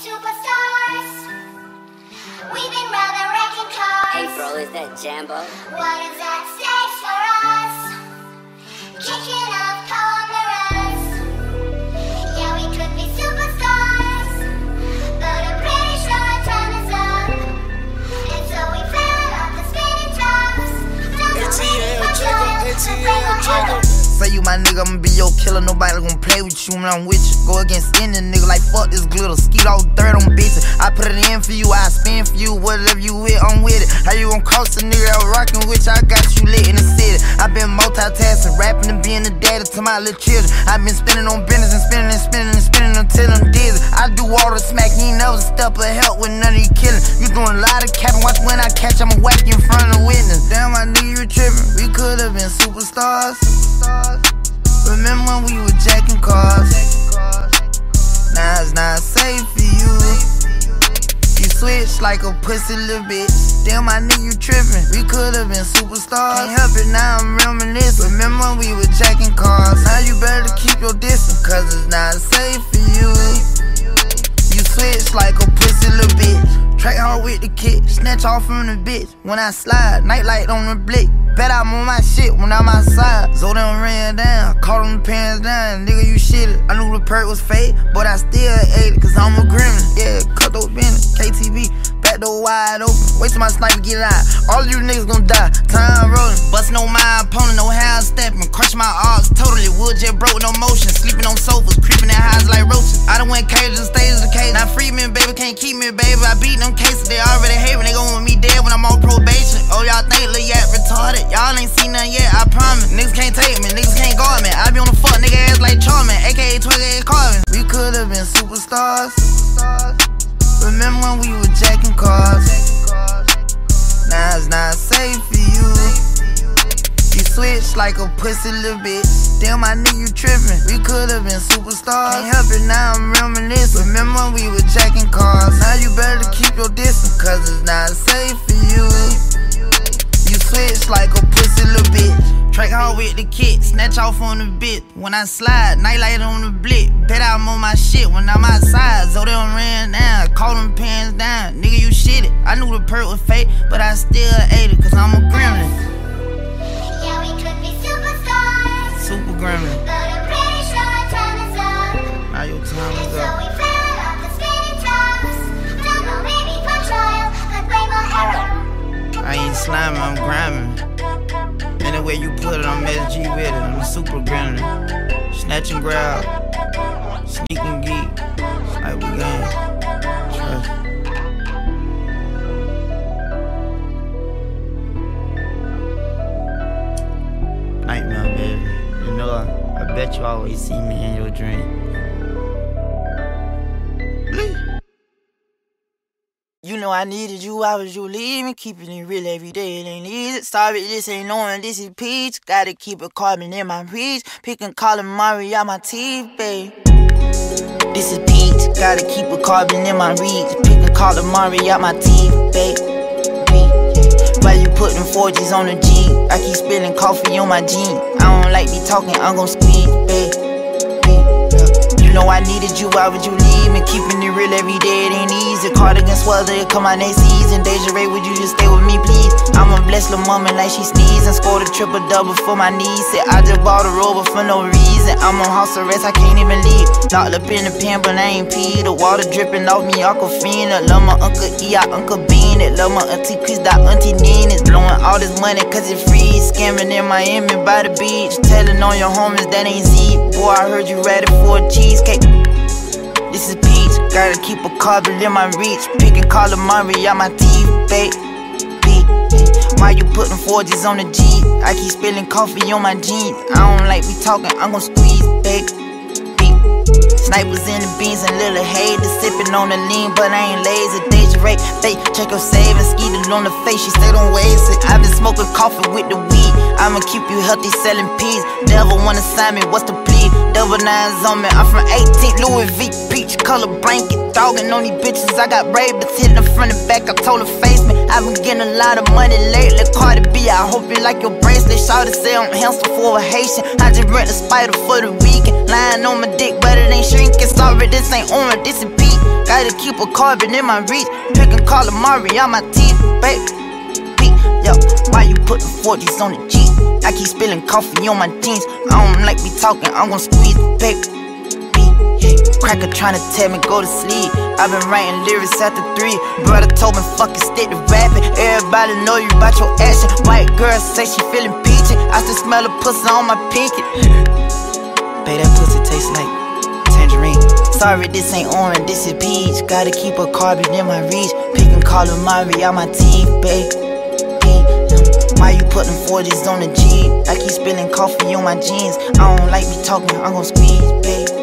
superstars. We've been rather wrecking cars. Bro, is that Jambo? What is at stake for us? Kicking up cameras. Yeah, we could be superstars. But I'm pretty sure our time is up. And so we fell off the spinning. Don't go ATL, waiting for Jacob, trial. ATL, Break my Jacob. head. Say you my nigga, I'ma be your killer. Nobody gonna play with you when I'm with you. Go against any nigga like fuck this glitter. Skeet all dirt on bitches. I put it in for you, I spin for you. Whatever you with, I'm with it. How you gon' cross a nigga out rockin' with you? I got you lit in the city. I been multitasking, rapping and being the daddy to my little children. I been spinning on business and spinning and spinning and spinning until I'm dizzy. I do all the smack, you ain't never step of help with none of you killing. You doing a lot of capping, watch when I catch, I'ma whack in front of the witness. Damn, my nigga, you tripping. We could've been superstars. superstars. Remember when we were jacking cars? Now it's not safe for you. You switch like a pussy little bitch. Damn, my nigga, you tripping. We could've been superstars. Can't help it, now I'm reminiscing. Remember when we were jacking cars? Now you better keep your distance, cause it's not safe for you. You switch like a pussy little bitch. Track hard with the kick, snatch off from the bitch. When I slide, nightlight on the blick. Bet I'm on my shit when I'm outside. Them ran down, caught them pants down. Nigga, you shitted. I knew the perk was fake, but I still ate it, cause I'm a gremlin. Yeah, cut those business, KTV. Back door wide open, wait till my sniper get out. All you niggas gon' die, time rolling. Bustin' on my opponent, no hand stepping. Crush my arms totally, wood jet broke, no motion. Sleeping on sofas, creeping in highs like roaches. I done went cages, stages of cage. Now free me, baby, can't keep me, baby. I beat them cases, they already hate me. They gon' want me dead when I'm on probation. Oh, y'all think Lil Yak retarded? Y'all ain't seen nothing yet, I promise. Niggas can't take me, niggas can't guard me. I be on the fuck nigga ass like Charmin, aka 28 Carvin. We could've been superstars. superstars. Remember when we were jacking cars? Now it's not safe for you. You switch like a pussy little bitch. Damn, my nigga, you trippin'. We could've been superstars. Can't help it, now I'm reminiscing. Remember when we were jacking cars? Now you better keep your distance, cause it's not safe for you. Switch like a pussy little bitch. Track hard with the kid, snatch off on the bit. When I slide, nightlight on the blick. Bet I'm on my shit when I'm outside. So done ran down, caught them pants down. Nigga, you shitted. I knew the perk was fake, but I still ate it, cause I'm a gremlin. Yeah, we could be superstars. Super gremlin. But I'm pretty sure time is up. Now your time And is so up. we fell off the spinning tops. Don't go maybe for trial, but blame my error. I ain't sliming, I'm grinding. Anyway you put it, I'm SG with it. I'm a super gremlin. Snatch and grab. Sneak and geek. Like we gang. Trust. Nightmare, baby. You know, I, I bet you always see me in your dream. You know I needed you, I was you leaving, keeping it real every day, it ain't easy. Sorry, this ain't knowing this is peach. Gotta keep it carbon in my reach. Picking calamari out my teeth, babe. This is peach, gotta keep it carbon in my reach. Picking calamari out my teeth, babe. Why you putting 4Gs on the G? I keep spilling coffee on my jean. I don't like me talking, I'm gon' speak. Know I needed you, why would you leave me? Keeping it real every day, it ain't easy. Cardigan swelter, it come out next season. Deja Ray, would you just stay with me, please? I'm a blessed little woman like she sneezing. Scored a triple double for my niece. Said I just bought a rover for no reason. I'm on house arrest, I can't even leave. Locked up in the pen, but I ain't pee. The water dripping off me, Aquafina. Love my Uncle E, I Uncle Bean. It love my Auntie Chris, that Auntie Nene. Blowing all this money cause it free. Scamming in Miami by the beach. Telling on your homies that ain't Z. Boy, I heard you ready for a cheesecake. This is peach, gotta keep a carbon in my reach. Picking calamari out my teeth, babe. Why you putting 4Gs on the G? I keep spilling coffee on my jeans. I don't like me talking, I'm gonna squeeze, babe. Snipers in the beans and little haters sipping on the lean, but I ain't lazy. Deja rape, fake, check her save and skeet it on the face. She stayed on waves, I've been smoking coffee with the weed. I'ma keep you healthy, selling peas. Devil wanna sign me, what's the plea? Double nines on me, I'm from 18th Louis V. Peach color blanket, dogging on these bitches. I got brave, but hitting the front and back. I told her face me. I've been getting a lot of money lately. Cardi B, I hope you like your bracelet. Shawty say I'm handsome for a Haitian. I just rent a spider for the weekend. Lying on my dick, but it ain't shrinking. Sorry, this ain't orange, this is pink. Gotta keep a carbon in my reach. Drinking calamari on my teeth, baby. Yo, why you putting 40s on the G? I keep spilling coffee on my jeans. I don't like me talking, I'm gonna squeeze the paper. Cracker tryna tell me go to sleep. I've been writing lyrics after three. Brother told me fucking stick to rapping. Everybody know you about your action. White girl say she feeling peachy. I still smell a pussy on my pinky. Babe, that pussy tastes like Sorry, this ain't orange, this is peach. Gotta keep a carbon in my reach. Picking calamari out my teeth, babe. Why you putting 40s on the G? I keep spilling coffee on my jeans. I don't like me talking, I'm gon' squeeze, babe.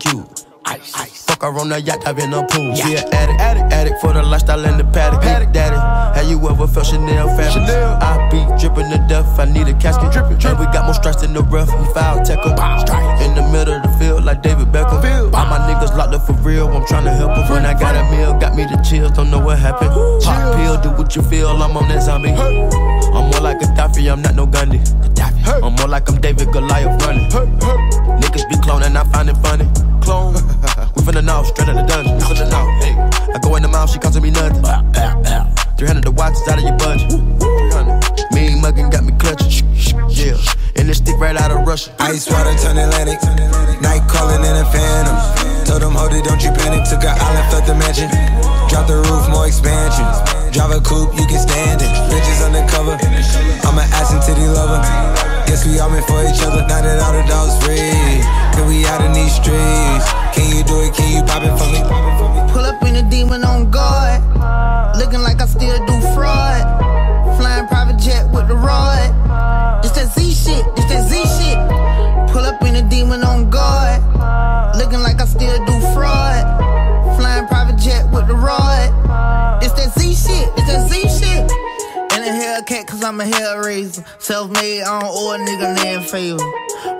Her Hellcat, cause I'm a hellraiser. Self made, I don't owe a nigga land favor.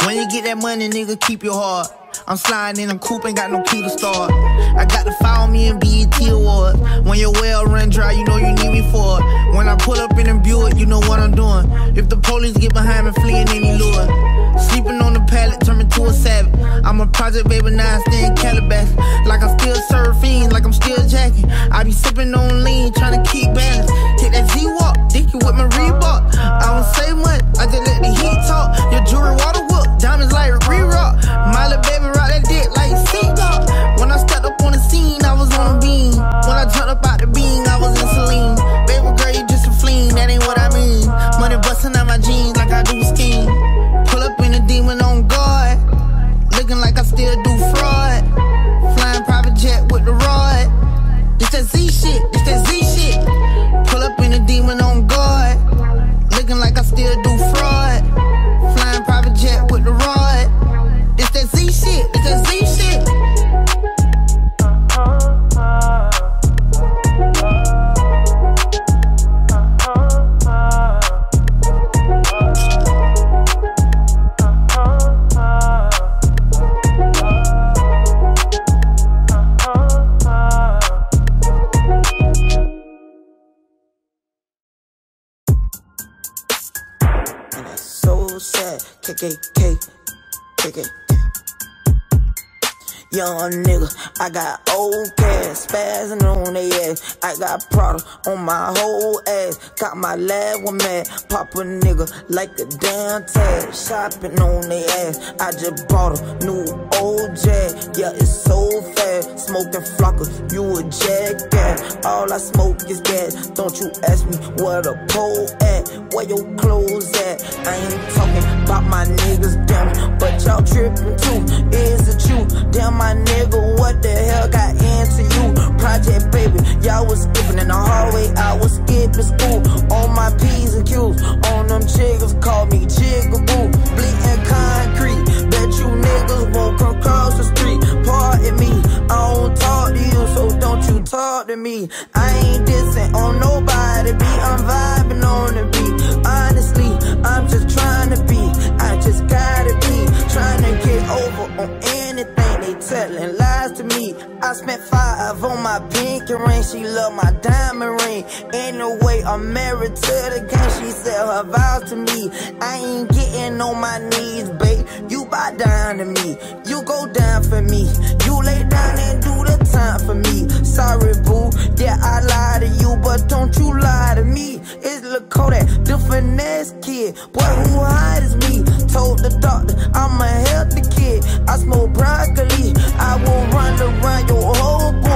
When you get that money, nigga, keep your heart. I'm sliding in a coupe, ain't got no key to start. I got to follow me in BET Awards. When your well run dry, you know you need me for it. When I pull up in a Buick, you know what I'm doing. If the police get behind me, fleeing any lure. Sleeping on the pallet, turn me to a savage. I'm a project baby, now I stay in Calabash. Like I'm still surfing, like I'm still jacking. I be sipping on lean, trying to keep balance. Take that Z-Walk, dick you with my Reebok. I don't say much, I just let the heat talk. Your jewelry water whoop, diamonds like re-rock. My little baby rock that dick like Seagull. When I stepped up on the scene, I was on a beam. When I jumped up out the beam, I was in saline. Baby girl, you just a fleen, that ain't what I mean. Money busting out my jeans like I do skiing. Up in a demon on guard. Looking like I still do fraud. Flying private jet with the rod. This that Z shit, this that Z shit. Pull up in a demon on guard. KKK, KKK. Young nigga, I got old gas, spazzing on they ass. I got Prada on my whole ass. Got my lab one mad, pop a nigga like a damn tag. Shopping on they ass. I just bought a new old jag. Yeah, it's so fast. Smoking flocker, you a jackass. All I smoke is gas. Don't you ask me where the pole at, where your clothes at. I ain't talking about my niggas, damn, but y'all tripping too. Is it you? Damn, my nigga, what the hell got into you? Project baby, y'all was skipping in the hallway, I was skipping school. On my P's and Q's, on them chiggers, call me Jigaboo. Bleeding concrete, bet you niggas won't come across the street. Pardon me, I don't talk to you talk to me. I ain't dissing on nobody, be I'm vibing on the beat. Honestly, I'm just trying to be, I just gotta be trying to get over on anything they telling lies to me. I spent five on my pink ring. She love my diamond ring. Anyway, I'm married to the game. She said her vows to me. I ain't getting on my knees, babe. You bow down to me. You go down for me. You lay down and do the time for me. Sorry, boo. Yeah, I lied to you, but don't you lie to me. It's Lil Kodak, the finesse kid. Boy, who hide is me? Told the doctor I'm a healthy kid. I smoke broccoli. I will run around your whole boy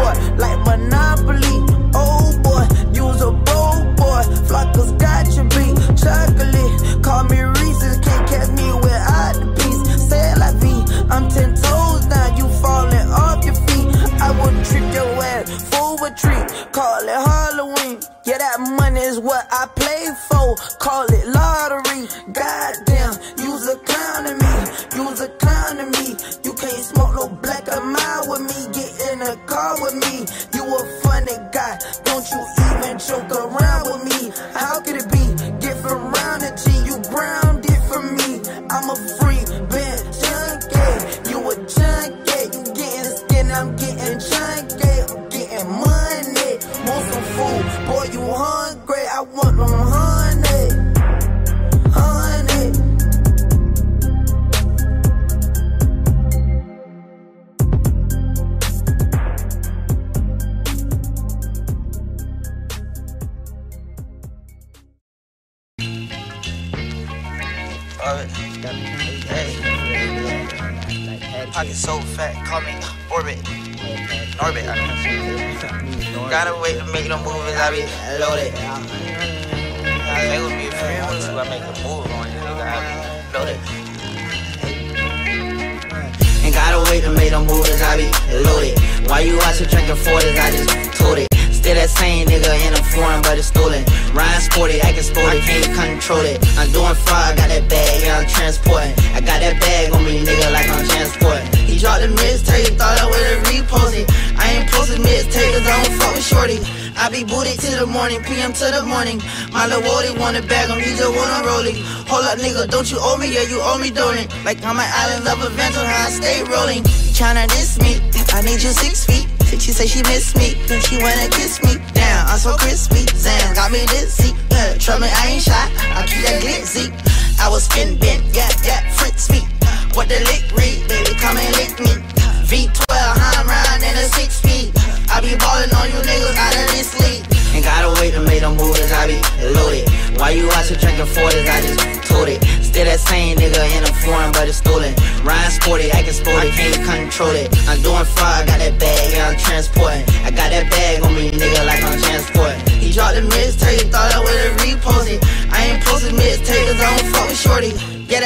Don't it? Like I'm an island of adventure, how I stay rolling. Tryna diss me, I need you six feet. She say she miss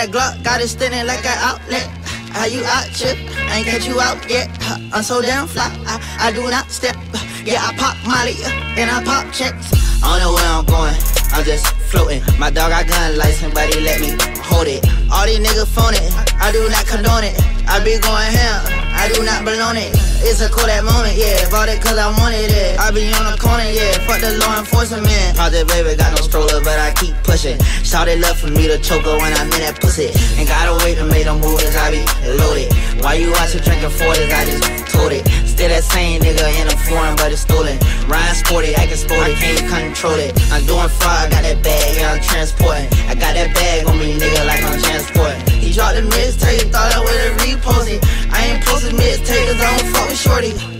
that Glock got it standing like an outlet. How you out, chip? I ain't catch you out yet. Uh, I'm so damn fly, I, I do not step. Uh, yeah, I pop Molly uh, and I pop checks. I don't know where I'm going, I'm just floating. My dog got gun license, but he let me hold it. All these niggas phone it, I do not condone it. I be going ham, I do not belong it. It's a cool that moment, yeah. Bought it cause I wanted it. I be on the corner, yeah. Fuck the law enforcement. Project baby got no stroller, but I keep pushing. Shouted love for me to choke her when I'm in that pussy. Ain't gotta wait to make them movies, I be loaded. Why you here drinking 40s? I just told it. Still that same nigga in a foreign, but it's stolen. Ryan sporty, acting sporty, can't control it. I'm doing fraud, got that bag, yeah, I'm transporting. I got that bag on me, nigga, like I'm transporting. He dropped the mixtape, thought I would've reposted. Ain't posted mixtape, cause I don't fuck with shorty.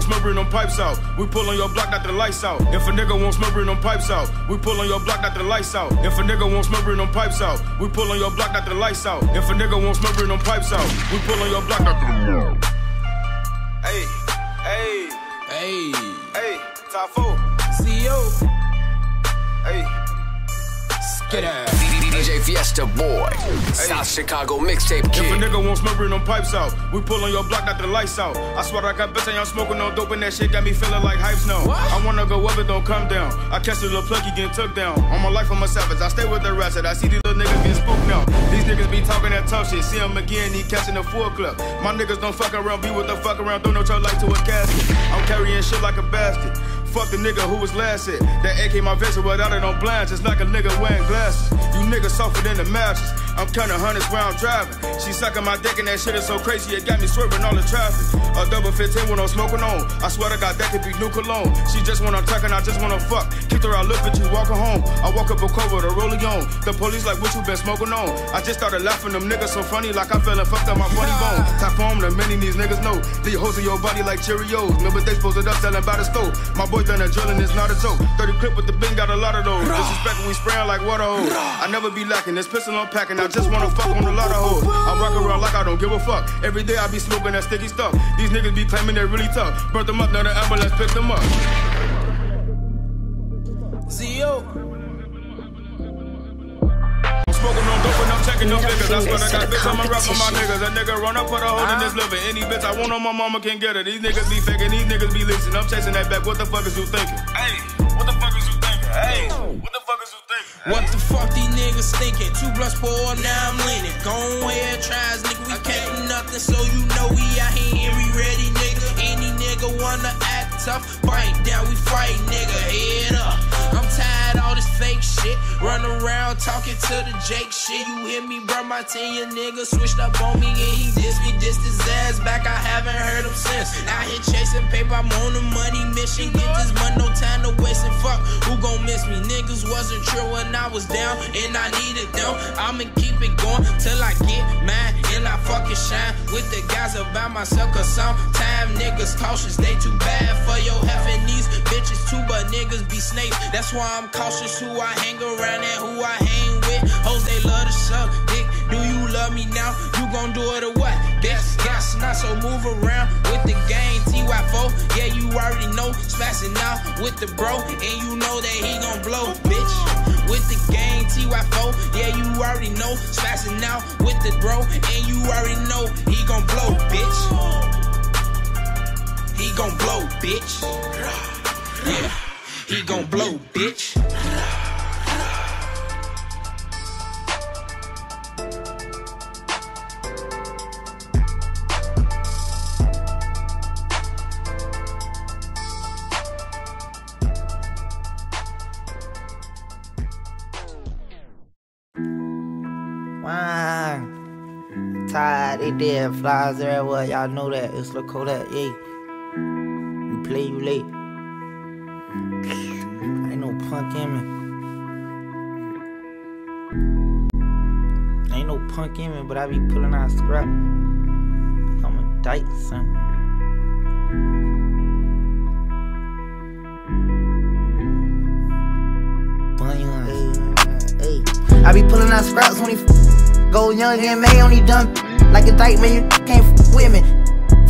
Won't smoke, bring them pipes out. We pull on your block, got the lights out. If a nigga won't smoke, bring them pipes out. We pull on your block, got the lights out. If a nigga won't smoke, bring them pipes out. We pull on your block, got the lights out. If a nigga won't smoke, bring them pipes out. We pull on your block, got the Hey, hey, Hey, hey, top four. CEO, Hey, get out. DJ Fiesta Boy, South Chicago mixtape kid. If a nigga won't smoke, bring them pipes out. We pull on your block, knock the lights out. I swear I got bitch y'all smoking no dope and that shit got me feeling like hypes now. I wanna go up, it don't come down. I catch the little pluggy getting took down. On my life, I'm a savage. I stay with the rest. I see these little niggas getting spooked now. These niggas be talking that tough shit. See them again, he catching the full club. My niggas don't fuck around, be with the fuck around, don't know your life to a casket. I'm carrying shit like a basket. Fuck the nigga who was last hit. That AK my vessel without it on blind, just like a nigga wearing glasses. You niggas softer than the mattress. I'm counting hundreds while I'm driving. She sucking my dick and that shit is so crazy, it got me swerving all the traffic. A double 15 when I'm smoking on. I swear to God, that could be new cologne. She just wanna tuck and I just wanna fuck. Kicked her, I look at you, walking home. I walk up a cover with a rolling on. The police like, what you been smoking on? I just started laughing, them niggas so funny, like I feeling fucked up my funny bone. Top form, the many these niggas know. Leave hoes in your body like Cheerios. Remember they supposed it up selling by the stove. My boy done a drilling, it's not a joke. 30 clip with the bin, got a lot of those. Disrespect when we spraying like water hose. I never be lacking, this pistol I'm packing. I just wanna fuck on a lot of hoes. I rock around like I don't give a fuck. Every day I be smoking that sticky stuff. These niggas be claiming they're really tough. Burnt them up, now the ambulance picked them up. Zio. I'm smoking on dope and I'm checking them niggas. That's what I got. Bitch, I'm a rap for my niggas. That nigga run up, put a hole in this liver. Any bitch I want on my mama can get her. These niggas be faking, these niggas be leasing. I'm chasing that back. What the fuck is you thinking? Hey, what the fuck is you thinking? Hey, what the fuck is you thinking? What the fuck these niggas thinking? Two plus four, now I'm leaning. Go ahead, tries, nigga. We can't do nothing, so you know we out here and we ready, nigga. Any nigga wanna act tough, fight down, we fight, nigga. Head up. I'm tired of all this fake shit. Run around talking to the Jake shit. You hear me, bro? My ten your nigga switched up on me and he dissed me, dissed his ass back. I haven't heard him since. Out here chasing paper, I'm on a money mission. Get this money, no time to waste and fuck. Who gon' miss me? Niggas wasn't true when I was down and I needed them. I'ma keep it going till I get mine and I fucking shine with the guys about myself. Cause sometimes niggas cautious, they too bad for your health and these bitches too, but niggas be snakes. That's why I'm cautious who I hang around and who I hang with. Hoes, they love to suck dick. Do you love me now? You gon' do it or what? Bitch, gas not so move around with the gang. TY4, yeah, you already know. Smashing out with the bro, and you know that he gon' blow, bitch. With the gang, TY4, yeah, you already know. Smashing out with the bro, and you already know he gon' blow, bitch. He gon' blow, bitch. Yeah, he gon' blow, bitch. Tired, they dead, flies everywhere. Y'all know that. It's Lil Kodak, yeah. You late. Ain't no punk in me. Ain't no punk in me, but I be pulling out scrap. Like I'm a dyke, son. I be pulling out scraps when he go young and May only done like a dyke man. You can't f- with me.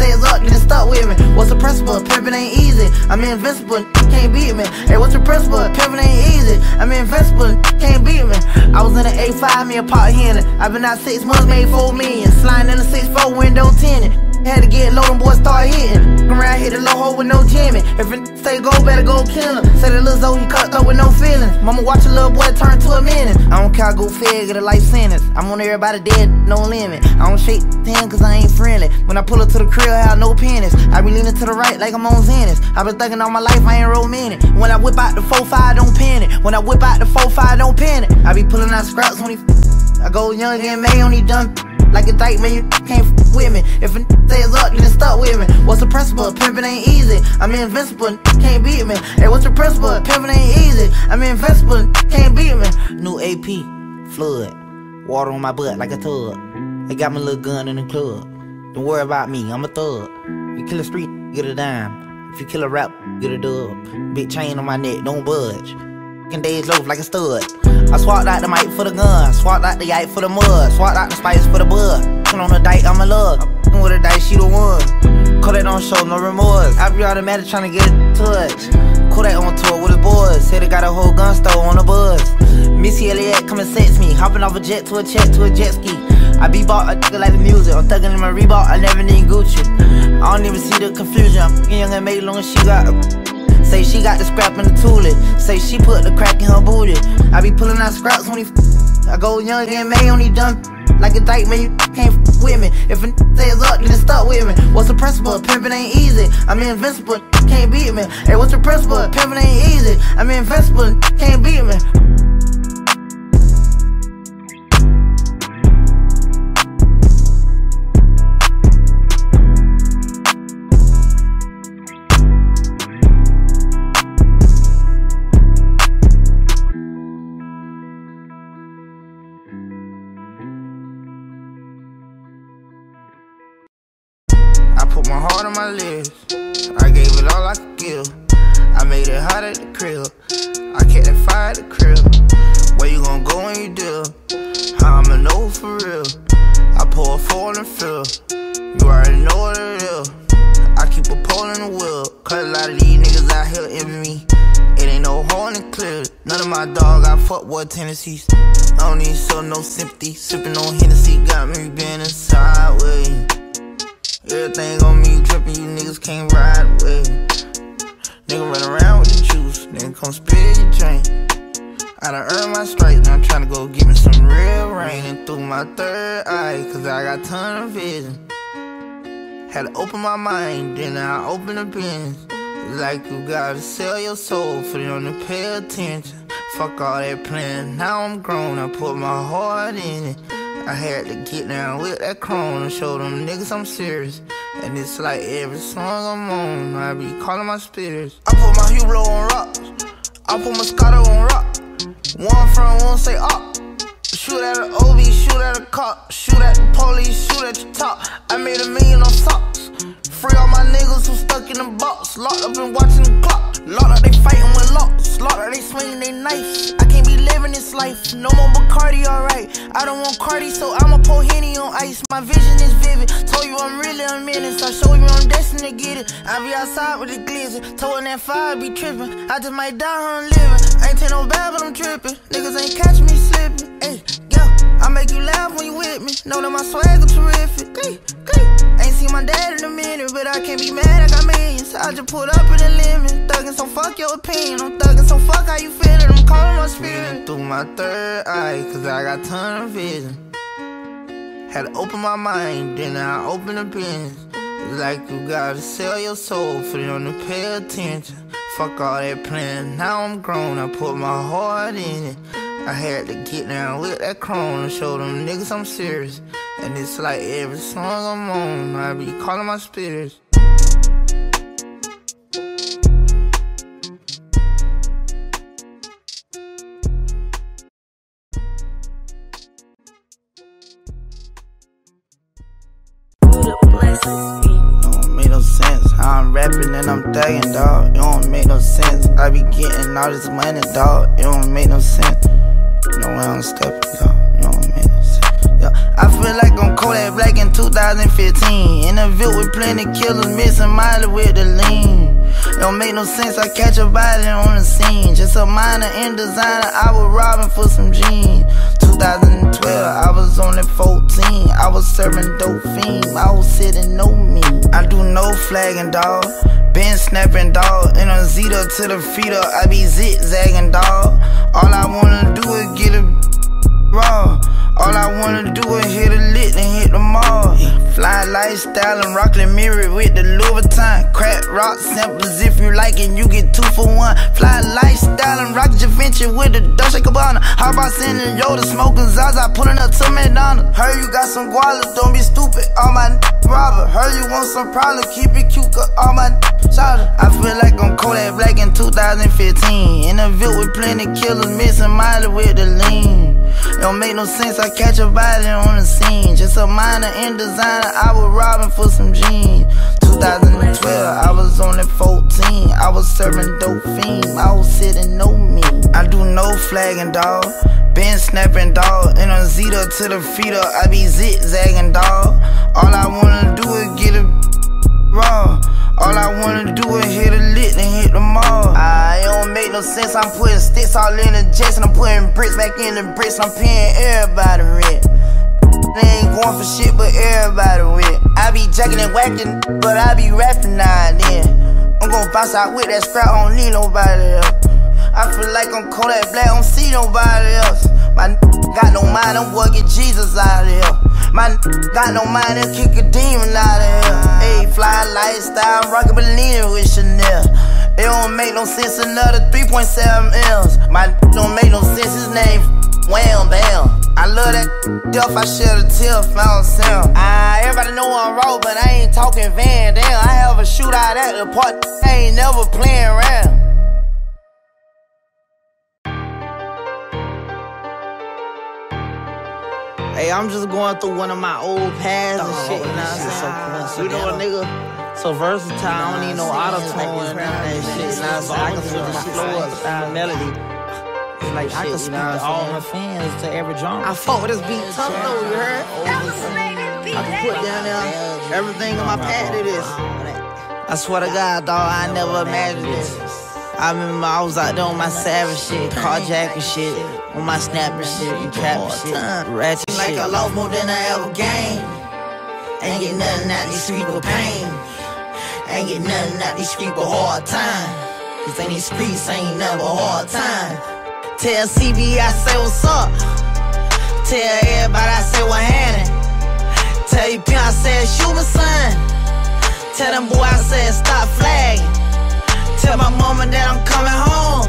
Up, then with me. What's the principle? Pimpin' ain't easy. I'm invincible, can't beat me. Hey, what's the principle? Pimpin' ain't easy. I'm invincible, can't beat me. I was in an A5, me a pot Henry. I've been out six months, made four million. Sliding in a 6-4 window 10. Had to get low, them boys start hitting. Around hit a low hole with no Jimmy. If it say go, better go kill him. Say the little Zoe, he cut up with no feelings. Mama watch a little boy turn to a menace. I don't care, go fed, get a life sentence. I'm on everybody dead, no limit. I don't shake hand cause I ain't friendly. When I pull up to the crib, I have no penis. I be leaning to the right like I'm on Zenith. I been thinking all my life, I ain't romantic. When I whip out the 4-5, don't panic. When I whip out the 4-5, don't panic. I be pulling out scraps when he I go young and May on he done like a dyke man, you can't f- with me. If a say it's up, then it's stuck with me. What's the principle? Pimpin' ain't easy. I'm invincible, can't beat me. Hey, what's the principle? Pimpin' ain't easy. I'm invincible, can't beat me. New AP, flood, water on my butt like a tub. They got my little gun in the club. Don't worry about me, I'm a thug. You kill a street, get a dime. If you kill a rap, get a dub. Big chain on my neck, don't budge. Fucking days loaf like a stud. I swapped out the mic for the gun, swapped out the yike for the mud, swapped out the spice for the bud. Put on the dike, I'm a love. I'm with a dice, she the one. Call it on show, no remorse. I be automatic trying to get a touch. Kodak on tour with his boys. Said he got a whole gun store on the buzz. Missy Elliott come and sex me. Hopping off a jet to a jet to a jet ski. I be bought a nigga like the music. I'm thugging in my Reebok. I never need Gucci. I don't even see the confusion. I'm young and made long as she got. A Say she got the scrap in the toolie. Say she put the crack in her booty. I be pulling out scraps when he. I go young and May on these dumb. Like a dyke, man, you can't f- with me. If a n- says up, then stuck with me. What's the principle? Pimpin' ain't easy. I'm invincible, can't beat me. Hey, what's the principle? Pimpin' ain't easy. I'm invincible, can't beat me. Lips. I gave it all I could give. I made it hot at the crib. I kept that fire at the crib. Where you gon' go when you deal? I'ma know for real? I pour a four in the fill. You already know what it is. I keep a pole in the wheel. Cause a lot of these niggas out here envy me. It ain't no horn and clear. None of my dog got fuck boy tendencies. Open my mind, then I open the bins. Like you gotta sell your soul for them to pay attention. Fuck all that plan, now I'm grown, I put my heart in it. I had to get down with that chrome and show them niggas I'm serious. And it's like every song I'm on, I be calling my spirits. I put my Hublot on rocks, I put my Moscato on rock. One front, one say up. Shoot at an OB, shoot at a cop, shoot at the police, shoot at the top. I made a million on socks. Free all my niggas who stuck in the box, locked up and watching the clock. Locked up, they fighting with locks. Locked up, they swinging they knives. I can't be living this life. No more Bacardi, alright. I don't want Cardi, so I'ma pour Henny on ice. My vision is vivid. Told you I'm really a menace. I show you I'm destined to get it. I be outside with the glizzy. Told that fire be tripping. I just might die on living. I ain't take no bad, but I'm tripping. Niggas ain't catch me slipping. Hey, yeah. I make you laugh when you with me. Know that my swag is terrific. Ain't seen my dad in a minute, but I can't be mad. I got millions. I just put up in the limit. Thuggin', so fuck your opinion. I'm thuggin', so fuck how you feelin'. I'm calling my spirit through my third eye, cause I got ton of vision. Had to open my mind, then I open the bins. Like you gotta sell your soul for them to pay attention. Fuck all that plan, now I'm grown, I put my heart in it. I had to get down with that chrome and show them niggas I'm serious. And it's like every song I'm on, I be calling my spirits. don't make no sense. I'm rapping and I'm thugging, dog. It don't make no sense. I be getting all this money, dog. It don't make no sense. You dog. It don't make no sense. Yeah, I feel like I'm Kodak Black in 2015. In a with plenty killers, missing Miley with the lean. Don't make no sense. I catch a body on the scene. Just a minor in designer. I was robbing for some jeans. 2012, I was only 14. I was serving dope fiend. I was sitting no me. I do no flagging, dog. Been snapping, dog. In a Zeta to the feeder, I be zigzagging, dog. All I wanna do is get a raw. All I wanna do is hit a lit and hit the mall. Fly lifestyle and rockin' mirror with the Louis Vuitton. Crack rock samples if you like it, you get two for one. Fly lifestyle and rock Javinci with the Dolce Gabbana. How about sending Yoda smoking Zaza, pulling up to McDonald's? Heard you got some gualas, don't be stupid. All my robber. Heard you want some problem, keep it cute, cause all my shoulder. I feel like I'm Kodak Black in 2015. In a Ville with plenty killers, missing Miley with the lean. Don't make no sense, I catch a body on the scene. Just a minor in designer, I was robbing for some jeans. 2012, I was only 14. I was serving dope fiend. I was sitting no me. I do no flagging, dog. Been snapping, dog. In a Zeta to the feeder, I be zigzagging, dog. All I wanna do is get a raw. All I wanna do is hit a lick and hit the mall. I don't make no sense. I'm putting sticks all in the jets and I'm putting bricks back in the bricks. I'm paying everybody rent. They ain't going for shit, but everybody win. I be jacking and whacking, but I be rapping now and then. I'm gon' bounce out with that scrap, I don't need nobody else. I feel like I'm Kodak Black, don't see nobody else. My got no mind, I'm get Jesus out of here. My got no mind, and kick a demon out of here. Hey, fly lifestyle, rockin' Bellini with Chanel. It don't make no sense, another 3.7 M's. My don't make no sense, his name Wham Bam. I love that duff, I shed a tear, found sound. Ah, everybody know I'm raw, but I ain't talking Van Damme. I have a shootout at the park, I ain't never playing around. Hey, I'm just going through one of my old pads and oh, shit, you know what I'm saying? you know a nigga so versatile, I don't need no auto tune and that shit, you know what I'm saying? I can switch my flow up, style, melody. It's like I can shit, speak you know to all I'm my saying? fans, to every genre. I fought with this beat tough though, you heard? Oh, I can put down there everything in my pad to this. I swear to God, dog, I never imagined this. I remember I was out there on my savage shit, carjacking shit, on my snapping shit, and trapping shit, ratchet shit. Like I lost more than I ever gained. Ain't get nothing out these streets but pain. Ain't get nothing out these streets but hard time. Cause in these streets ain't never hard time. Tell CB I say what's up. Tell everybody I say what happening. Tell you I said shoot my son. Tell them boy I said stop flagging. Tell my mama that I'm coming home.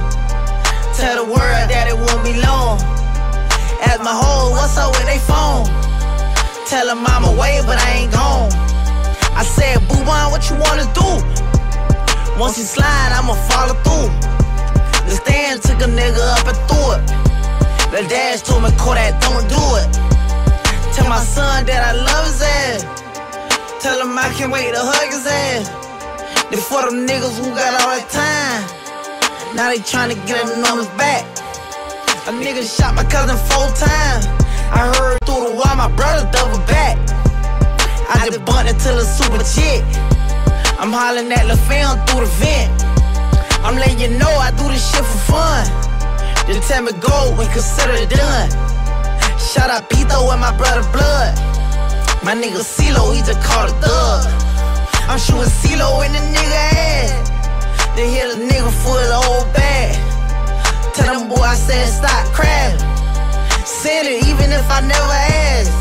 Tell the world that it won't be long. Ask my hoe what's up with they phone. Tell them I'm away but I ain't gone. I said boo what you wanna do? Once you slide I'ma follow through. The stand took a nigga up and threw it. The dash told me Kodak don't do it. Tell my son that I love his ass. Tell him I can't wait to hug his ass. They for them niggas who got all that time. Now they tryna get them numbers back. A nigga shot my cousin four times. I heard through the wall my brother double back. I just bumped into the super chick. I'm hollering at LaFam through the vent. I'm letting you know I do this shit for fun. Then tell me go when consider it done. Shout out Pito and my brother Blood. My nigga CeeLo, he just called a thug. I'm shooting CeeLo in the nigga ass. They hit a nigga full of whole bag. Tell them boy I said stop crabbing. Send it even if I never asked.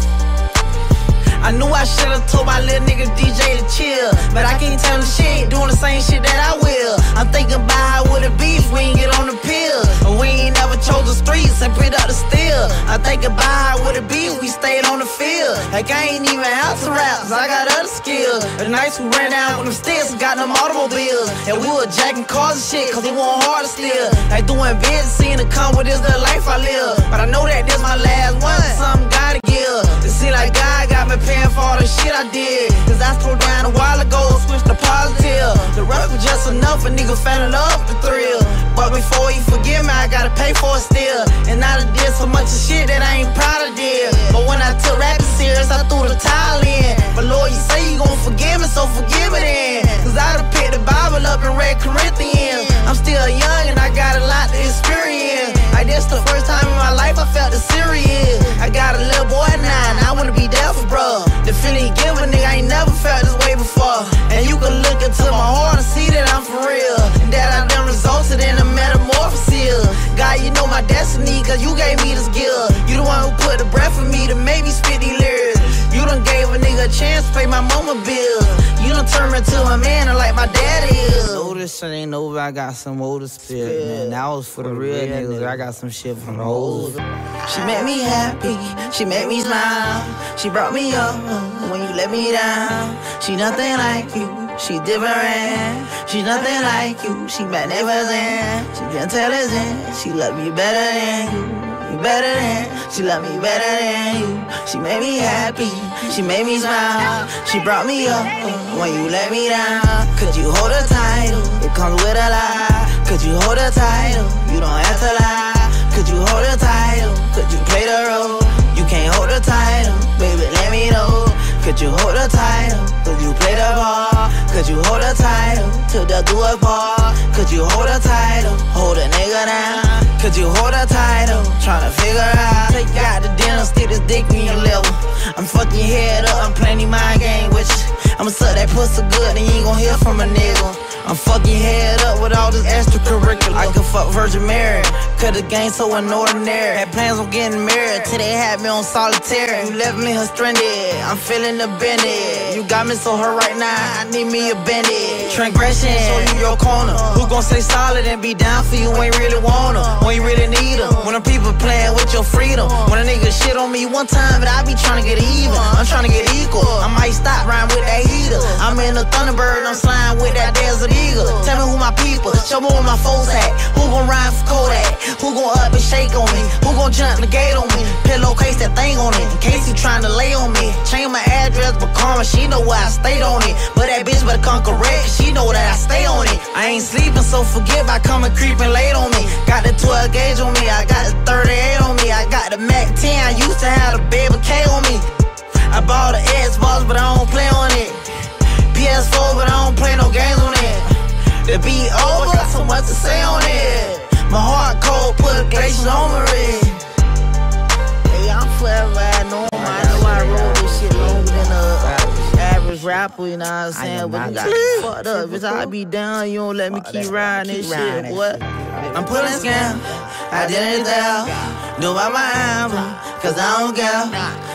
I knew I should've told my little nigga DJ to chill. But I can't tell him shit, doing the same shit that I will. I'm thinking about how would it be if we ain't get on the pill. And we ain't never chose the streets and put up the steel. I think about how would it be if we stayed on the field. Like I ain't even out to raps, I got other skills. The nights we ran down with them sticks, and got them automobiles. And we were jacking cars and shit, cause they want hard to steal. Like doing business, seeing the come with this the life I live. But I know that this my last one, something gotta give. It seem like God got me paying for all the shit I did. Cause I slowed down a while ago, switched to positive. The rest was just enough, a nigga fell up the thrill. But before you forgive me, I gotta pay for it still. And I done did so much of shit that I ain't proud of did. But when I took rapping serious, I threw the towel in. But Lord, you say you gon' forgive me, so forgive me then. Cause I done picked the Bible up and read Corinthians. I'm still young and I got a lot to experience. Like this the first time in my life I felt the serious. I got a little boy now and I wanna be there for bro. Feeling you give a nigga, I ain't never felt this way before. And you can look into my heart and see that I'm for real. That I done resulted in a metamorphosis. God, you know my destiny, cause you gave me this gift. You the one who put the breath in me to make me spit these lyrics. You done gave a nigga a chance to pay my mama bill. You done turned me into a man like my daddy is. No, this shit ain't over. I got some older spit, man. That was for the real niggas. I got some shit from the old. She made me happy. She made me smile. She brought me up when you let me down. She nothing like you. She different. She nothing like you. She magnificent. She intelligent. She love me better than you. You better than. She love me better than you. She made me happy. She made me smile. She brought me up when you let me down. Could you hold a title? It comes with a lie. Could you hold a title? You don't have to lie. Could you hold a title? Could you play the role? You can't hold a title, baby. Could you hold a title? Could you play the ball? Could you hold a title till the do it part? Could you hold a title, hold a nigga down? Could you hold a title, tryna figure out? Take you out to dinner, stick this dick in your liver. I'm fucking head up, I'm playing mind game with you. I'ma suck that pussy good, and you ain't gon' hear from a nigga. I'm fucking head up with all this extracurricular. I can fuck Virgin Mary, cause the game so unordinary. Had plans on getting married till they had me on solitaire. You left me her stranded, I'm feeling bended. You got me so hurt right now, I need me a bandit. Transgression, show you your corner. Who gon' stay solid and be down for you? Ain't really her, when you really need her. When the people playing with your freedom. When a nigga shit on me one time, but I be trying to get even. I'm trying to get equal. I might stop riding with that heater. I'm in the Thunderbird, I'm sliding with that Desert Eagle. Tell me who my people, show me where my foes at. Who gon' ride for Kodak? Who gon' up and shake on me? Who gon' jump the gate on me? Pillowcase that thing on it, in case you tryna lay on me. Change my address, but karma, she know where I stayed on it. But that bitch better come correct, she know that I stay on it. I ain't sleeping, so forget about coming creeping late on me. Got the 12 gauge on me, I got the 38 on me, I got the Mac 10, I used to have the baby K on me. I bought an Xbox, but I don't play on it. PS4, but I don't play no games on it. The beat over, got so much to say on it. My heart cold, put a glacier on my red. Hey, I'm forever know him. I know I roll this shit longer than a average rapper, you know what I'm saying? But you fucked up. Bitch, I be down, you don't let me keep riding this shit, boy. I'm pulling scam, I did it. Do by my album, cause I don't care.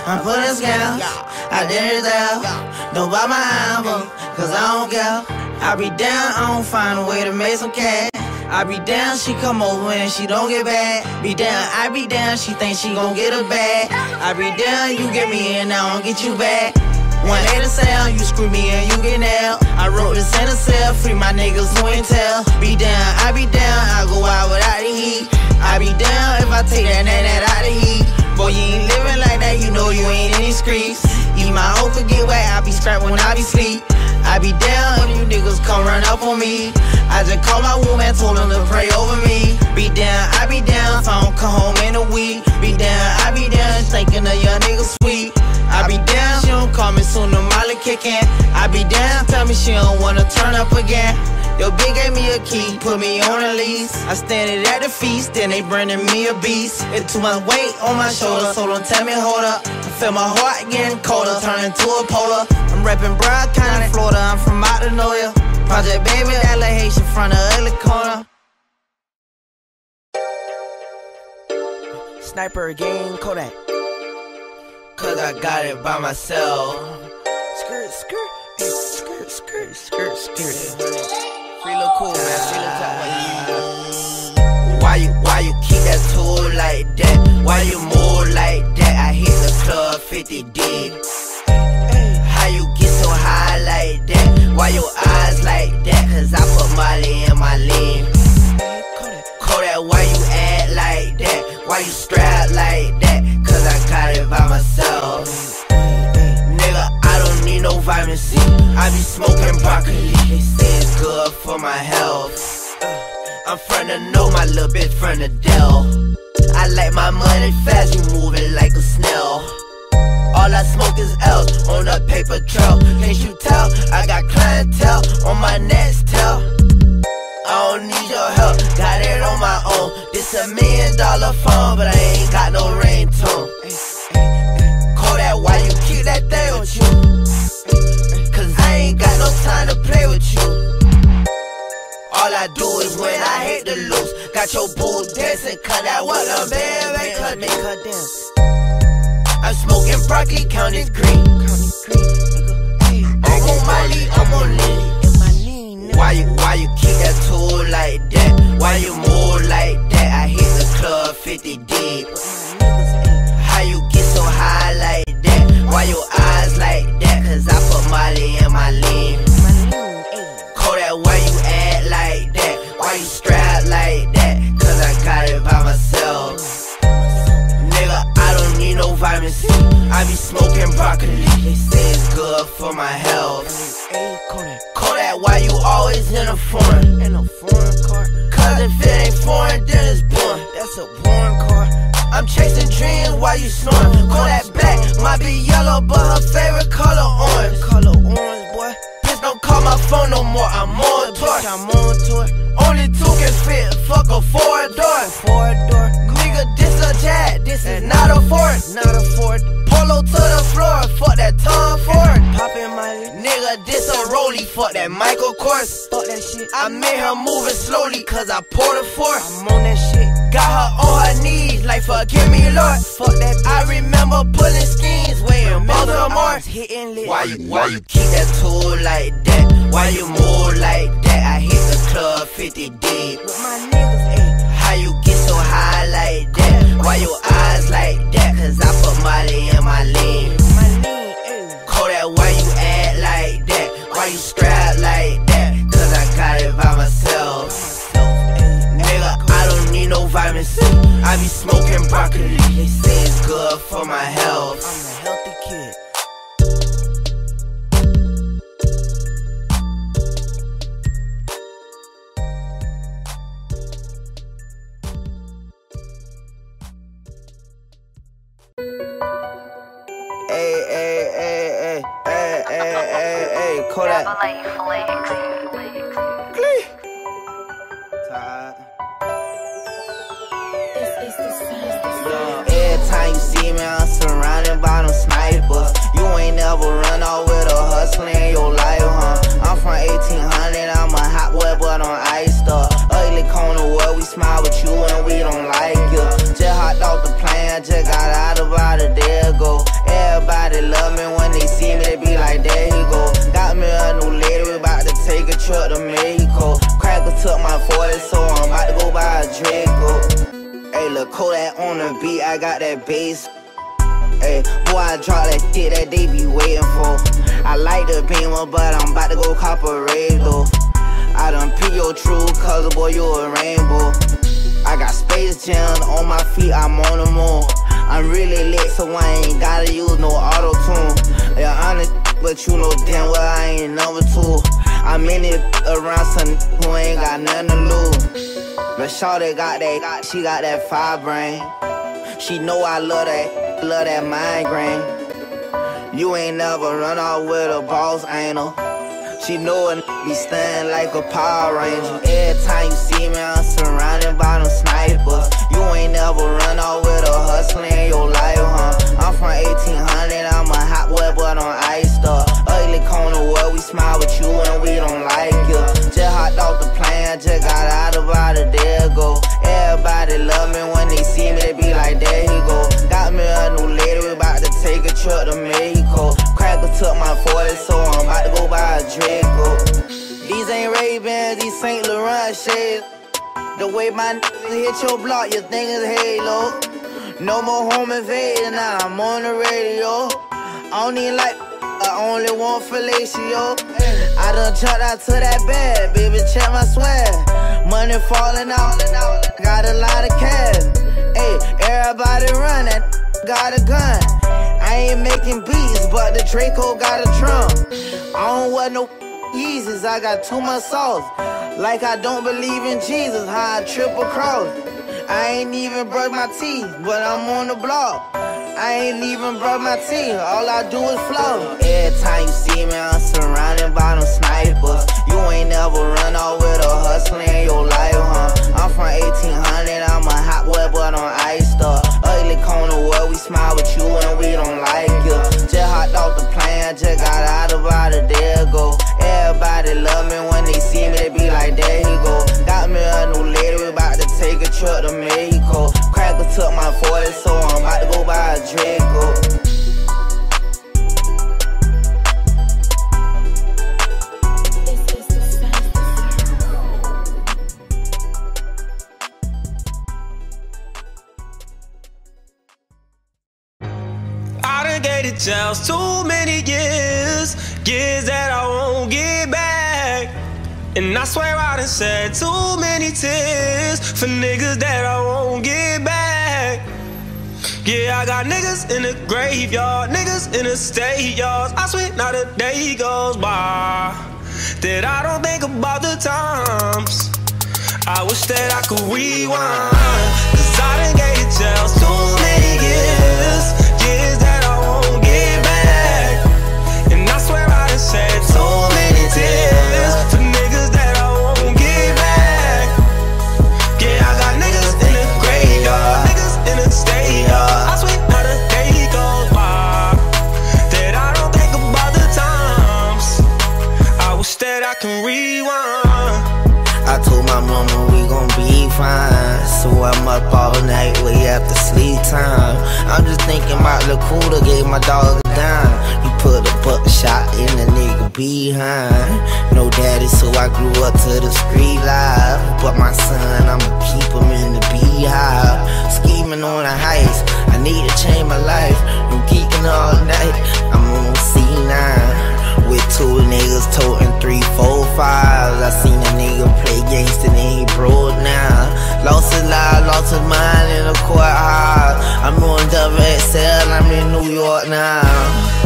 I'm putting scam, I did it there. Do by my album, cause I don't care. I be down, I don't find a way to make some cash. I be down, she come over and she don't get back. Be down, I be down, she think she gon' get her back. I be down, you get me in, I don't get you back. One A to sell, you screw me and you get nailed. I wrote this in a cell, free my niggas who ain't tell. Be down, I be down, I go out without the heat. I be down if I take that that that out the heat. Boy, you ain't living like that, you know you ain't in these streets. Eat my hoe could get wet, I be strapped when I be sleep. I be down if you niggas come run up on me. I just called my woman, told him to pray over me. Be down, I be down, if I don't come home in a week. Be down, I be down, thinking of your niggas sweet. I be down, she don't call me soon, the molly kicking. I be down, tell me she don't wanna turn up again. Yo, big gave me a key, put me on a lease. I standing at the feast, then they bringing me a beast. It's too much weight on my shoulder, so don't tell me hold up. I feel my heart getting colder, turning to a polar. I'm reppin' Broward County, Florida, I'm from out of nowhere. Project Baby, that Haitian front of ugly corner. Sniper gang, Kodak. Cause I got it by myself. Skirt, skirt, skirt, skirt, skirt, skirt. Free look cool, man. Free look top. Why you, why you keep that tool like that? Why you move like that? I hit the club 50 deep. How you get so high like that? Why your eyes like that? Cause I put Molly in my lean. Kodak, why you act like that? Why you strap like that? It by myself. Nigga, I don't need no vitamin C. I be smoking broccoli. They say it's good for my health. I'm from the know my little bitch the Dell. I like my money fast, you moving like a snail. All I smoke is L's on a paper trail. Can't you tell? I got clientele on my next tail. I don't need your help, got it on my own. This a million dollar phone, but I ain't got no ringtone. Kodak, why you keep that thing with you? Cause I ain't got no time to play with you. All I do is when I hit the loose. Got your boo dancing, cut that what a band, make her, make her dance. I'm smoking broccoli, count is green. I'm on Molly, I'm on Lily. Why you, why you keep that tool like that? Why you move like that? I hit the club 50 deep. How you get so high like that? Why your eyes like that? Cause I put Molly in my lean. Kodak, why you act like that? Why you strap like that? Cause I got it by myself. Nigga, I don't need no vitamin C. I be smoking broccoli. They say it's good for my health. Kodak, why you always in a foreign? In a foreign car. Cause if it ain't foreign, then it's boring. That's a boring car. I'm chasing dreams while you snoring. that black might be yellow, but her favorite color orange. Color orange, boy. Bitch, don't call my phone. no more, I'm more toy. I'm more toy. Only two can fit, fuck a four door. Four door. Nigga, this a jet, this is not a Ford. Not a Ford. Polo to the floor, fuck that Tom Ford. Poppin' my nigga, this a Rollie, fuck that Michael Kors. Fuck that shit. I made her moving slowly, cause I poured a force. I'm on that shit. Got her on her knees, like forgive me, Lord. Fuck that. I remember pulling skins, weighing Baltimore. Hitting lit. Why you, why you keep that tool like that? Why you move like that? I hit the club 50 deep. With my niggas, ayy. How you get so high like that? Why your eyes like that? Cause I put Molly in my lean. My lean, ayy. Kodak, why you act like that? Why you strap like that? Cause I got it no vitamin C. I be smoking broccoli. They say it's good for my health. I'm a healthy kid. Hey, hey, hey, hey, hey, hey, hey, hey, Kodak. Glee. Tired. Time you see me, I'm surrounded by them snipers. You ain't never run off with a hustler in your life, huh? I'm from 1800, I'm a hot boy, but on ice stuff. Ugly corner where we smile with you and we don't like you. Just hopped off the plane, just got out about a day ago. Everybody love me when they see me, they be like, there he go. Got me a new lady, we about to take a trip to Mexico. Cracker took my 40, so I'm about to go buy a Draco. Hey, look, Kodak on the beat, I got that bass. Hey, boy, I drop that shit that they be waiting for. I like the beamer, but I'm about to go cop a red though. I done pick your true color, boy, you a rainbow. I got space jam on my feet, I'm on the moon. I'm really lit, so I ain't gotta use no auto tune. Yeah, honest, but you know damn well I ain't number two. I'm in it around some who ain't got nothing to lose. But Shawty got that, she got that fire brain. She know I love that, love that migraine. You ain't never run out with a boss anal. She know a be stand like a Power Ranger. Every time you see me, I'm surrounded by them snipers. You ain't never run out with a hustler in your life, huh? I'm from 1800, I'm a hot boy, but on ice stuff. Corner where we smile with you and we don't like you. Just hopped off the plane, just got out about a day ago. Everybody love me when they see me, they be like, there he go. Got me a new lady, we about to take a trip to Mexico. Cracker took my 40, so I'm about to go buy a Draco. These ain't Ray-Bans, these St. Laurent shades. The way my niggas hit your block, you think it's Halo. No more home invading, now I'm on the radio. I don't need like, I only want fellatio. I done jumped out to that bed, baby, check my swag. Money falling out, got a lot of cash. Hey, everybody running, got a gun. I ain't making beats, but the Draco got a drum. I don't want no Yeezys, I got too much sauce. Like I don't believe in Jesus, how I triple cross. I ain't even brush my teeth, but I'm on the block. I ain't even brush my teeth, all I do is flow. Every time you see me, I'm surrounded by them snipers. You ain't never run off with a hustler in your life, huh? I'm from 1800, I'm a hot web, but on ice stuff. Ugly corner where we smile with you and we don't like you. Just hopped off the plane, just got out about a day ago. Everybody love me when they see me, they be like, there he go. Got me a new lady, take a trip to Mexico. Cracker took my 40, so I'm about to go buy a Draco. Chance too many years, years that I won't get back. And I swear I done shed too many tears for niggas that I won't get back. Yeah, I got niggas in the graveyard, niggas in the state yards. I swear not a day goes by that I don't think about the times. I wish that I could rewind. Cause I done gave the too many years. Years that I won't get back. And I swear I done shed so many tears up all night way after sleep time. I'm just thinking about cooler gave my dog a dime. You put a buck shot in the nigga behind. No daddy, so I grew up to the street life. But my son, I'm a York now.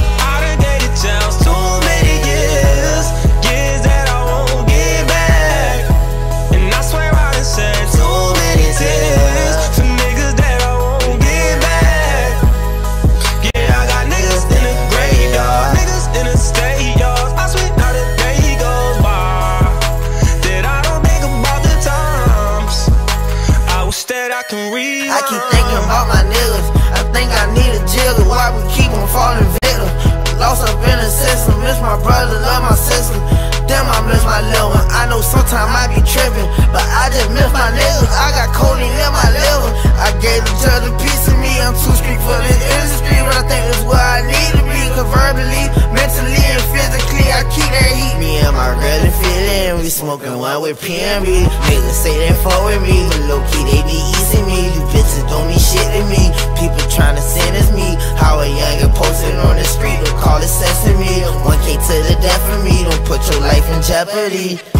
Know sometimes I be tripping, but I just miss my niggas. I got codeine in my liver. I gave each other a piece of me. I'm too street for this industry, but I think it's where I need to be. Cause verbally, mentally, and physically, I keep that heat. Me and my girl and feeling, we smoking one with PnB. Niggas say they fuck with me, but low key they be easing me. You bitches don't mean shit to me. People trying to sentence me. How a youngin' posted on the street, don't call it sesame. 1K to the death of me, don't put your life in jeopardy.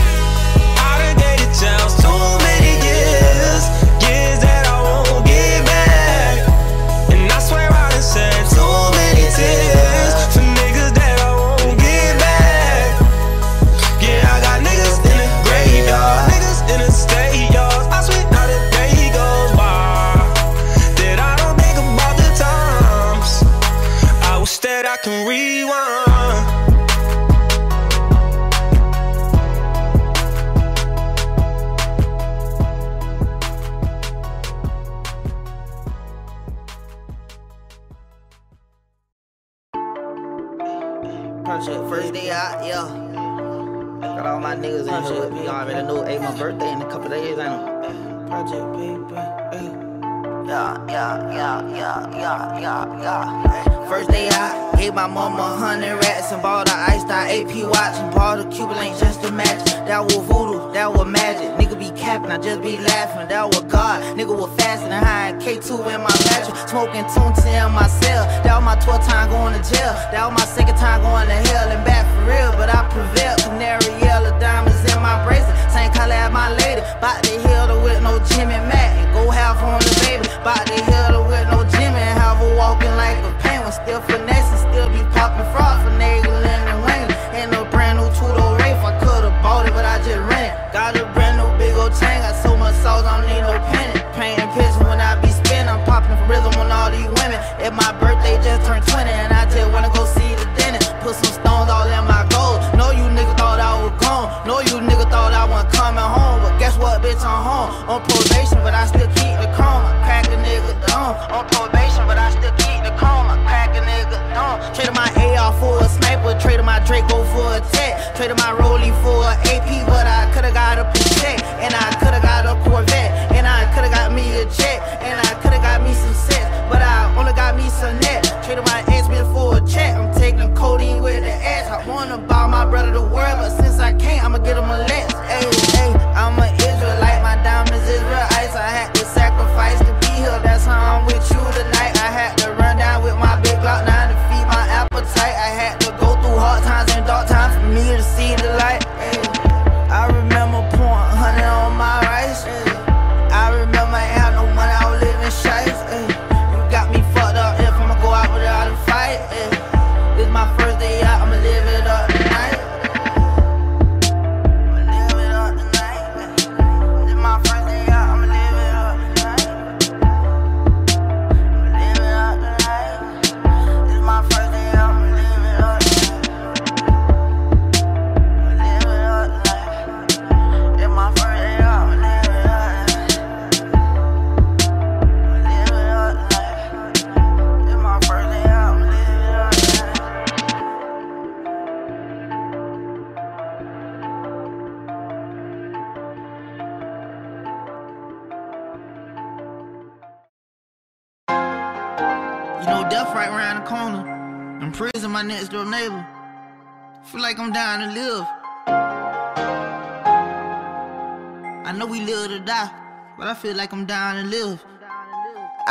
Cuban link just to match. That was voodoo, that was magic. Nigga be capping, I just be laughing. That was God, nigga was fasting and high K2 in my mattress, smoking Tunti in my cell. That was my 12th time going to jail. That was my second time going to hell and back for real, but I prevailed. Canary yellow diamonds in my bracelet, same color as my lady. Bout to heal her with no Jimmy Mac and go half on the baby. Bout to heal her with no Jimmy and have her walking like a penguin. Still finessing, still be popping fraud for nagling chain, got so much sauce, I don't need no penny. Painting pictures when I be spinning, I'm popping for rhythm on all these women. If my birthday just turned 20 and I just wanna go see the dentist. Put some stones all in my gold. Know you nigga thought I was gone. Know you nigga thought I wasn't coming home. But guess what, bitch, I'm home. On probation,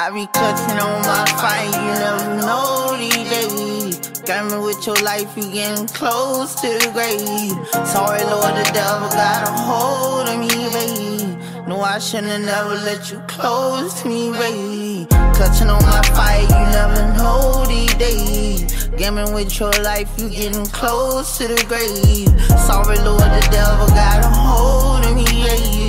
I be clutching on my fight, you never know these days. Got me with your life, you getting close to the grave. Sorry, Lord, the devil got a hold of me, babe. No, I shouldn't have never let you close to me, babe. Clutching on my fight, you never know these days. Gaming with your life, you getting close to the grave. Sorry, Lord, the devil got a hold of me, babe.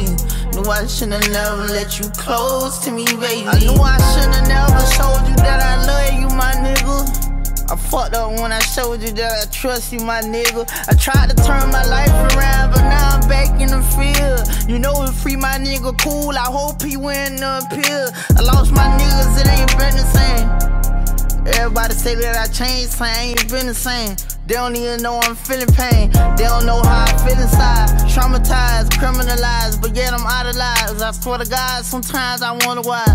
Knew I should've never let you close to me, baby. I knew I should've never showed you that I love you, my nigga. I fucked up when I showed you that I trust you, my nigga. I tried to turn my life around, but now I'm back in the field. You know, if free my nigga cool, I hope he win the appeal. I lost my niggas, it ain't been the same. Everybody say that I changed, I ain't been the same. They don't even know I'm feeling pain. They don't know how I feel inside. Traumatized, criminalized, but yet I'm idolized. I swear to God, sometimes I wonder why.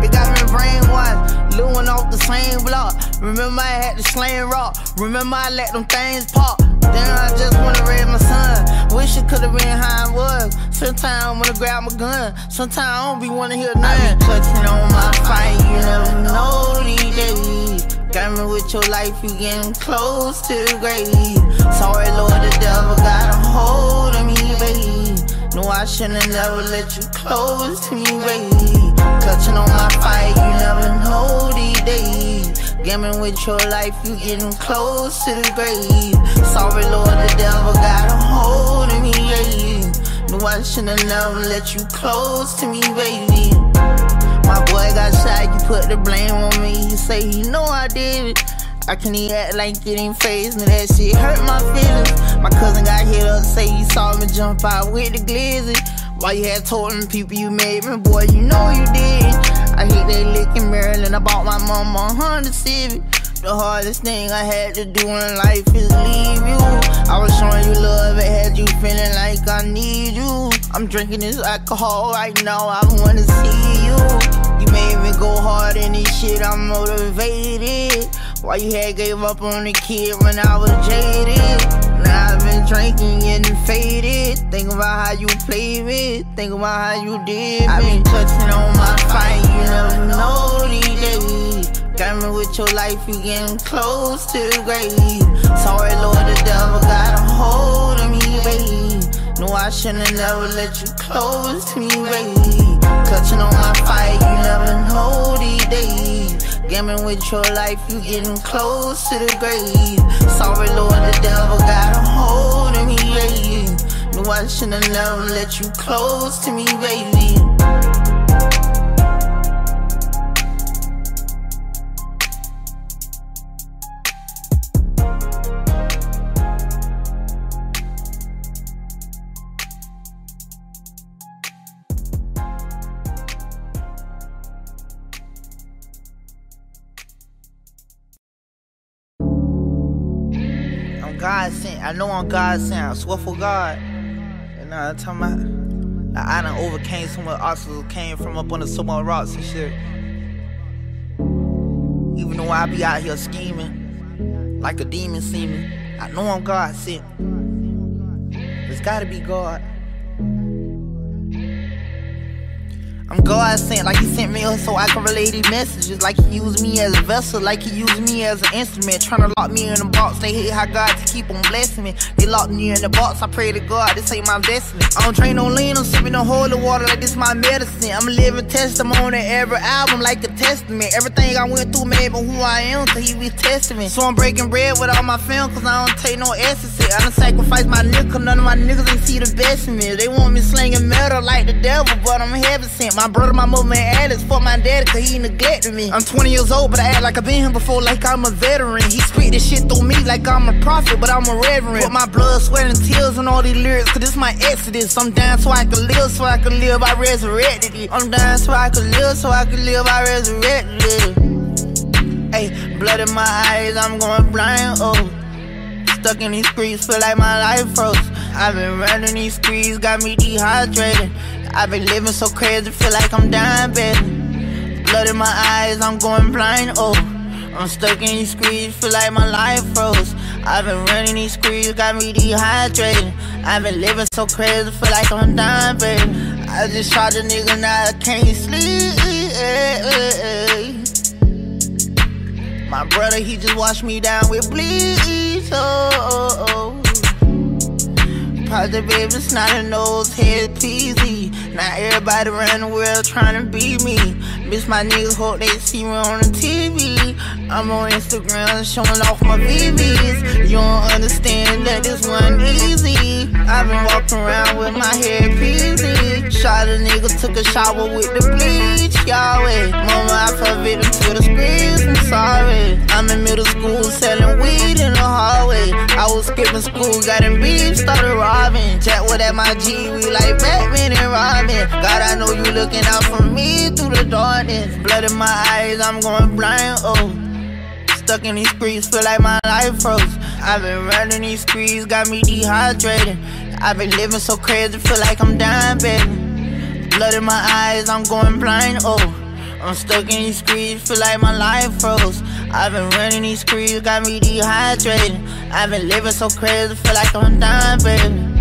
It got me brainwashed, living off the same block. Remember I had the slang rock. Remember I let them things pop. Then I just wanna raise my son. Wish it could've been how I was. Sometimes I wanna grab my gun. Sometimes I don't be wanna hear nothing. I be clutching on my fight, you never know these days. Me with your life, you getting close to the grave. Sorry, Lord, the devil got a hold of me, baby. No, I shouldn't have never let you close to me, babe. Clutching on my fight, you never know these days. Gaming with your life, you getting close to the grave. Sorry, Lord, the devil got a hold of me, babe. No, I shouldn't have never let you close to me, baby. My boy got shot, you put the blame on me. You say you know I did it. I can't even act like it ain't phased me. That shit hurt my feelings. My cousin got hit up, say he saw me jump out with the glizzy. Why you had told them people you made me, boy, you know you did. I hit that lick in Maryland. I bought my mama a Honda Civic. The hardest thing I had to do in life is leave you. I was showing you love, it had you feeling like I need you. I'm drinking this alcohol right now, I wanna see you. You made me go hard in this shit, I'm motivated. Why you had gave up on the kid when I was jaded? Now I've been drinking and faded. Think about how you played me, think about how you did me. I been touching on my fight, you never know these days. Got me with your life, you getting close to the grave. Sorry, Lord, the devil got a hold of me, babe. No, I shouldn't have never let you close to me, babe. Clutching on my fight, you never know these days. Gaming with your life, you getting close to the grave. Sorry, Lord, the devil got a hold of me, babe. No, I shouldn't have never let you close to me, baby. I know I'm God sent. I swear for God. And I'm talking about. I done overcame so much obstacles, came from up under so much rocks and shit. Even though I be out here scheming, like a demon seeming, I know I'm God sent. It's gotta be God. I'm God sent, like he sent me so I can relay these messages. Like he used me as a vessel, like he used me as an instrument. Trying to lock me in a box, they hate how God to keep on blessing me. They locked me in the box, I pray to God, this ain't my destiny. I don't drink no lean, I'm sipping no holy water like this my medicine. I'm living testimony, every album like a testament. Everything I went through made me who I am, cause he be testing me. So I'm breaking bread with all my fam, cause I don't take no ecstasy. I done sacrificed my nigga, none of my niggas ain't see the best in me. They want me slinging metal like the devil, but I'm heaven sent. My brother, my mother, and Alice for my daddy, cause he neglected me. I'm 20 years old, but I act like I've been here before, like I'm a veteran. He spit this shit through me like I'm a prophet, but I'm a reverend. Put my blood, sweat, and tears on all these lyrics, cause this my exodus. I'm down so I can live, so I can live, I resurrected it. I'm down so I can live, so I can live, I resurrected it. Hey, blood in my eyes, I'm going blind, oh. Stuck in these streets, feel like my life froze. I've been running these streets, got me dehydrated. I've been living so crazy, feel like I'm dying, baby. Blood in my eyes, I'm going blind, oh. I'm stuck in these streets, feel like my life froze. I've been running these streets, got me dehydrated. I've been living so crazy, feel like I'm dying, baby. I just shot a nigga, now I can't sleep. My brother, he just washed me down with bleach. Oh, oh, oh. Project baby, snot nose, head peasy. Now everybody around the world trying to beat me. Miss my niggas, hope they see me on the TV. I'm on Instagram showing off my VVs. You don't understand that this one easy. I've been walking around with my hair peasy. Shot a nigga, took a shower with the bleach. Yahweh, mama, I fell victim to the squeeze. I'm sorry. I'm in middle school selling weed in the hallway. I was skipping school, got in beef, started robbing. Chat with at my G, we like Batman and Robin. God, I know you looking out for me through the darkness. Blood in my eyes, I'm going blind. Oh, stuck in these streets, feel like my life froze. I've been running these streets, got me dehydrated. I've been living so crazy, feel like I'm dying, baby. Blood in my eyes, I'm going blind. Oh. I'm stuck in these streets, feel like my life froze. I've been running these streets, got me dehydrated. I've been living so crazy, feel like I'm dying, baby.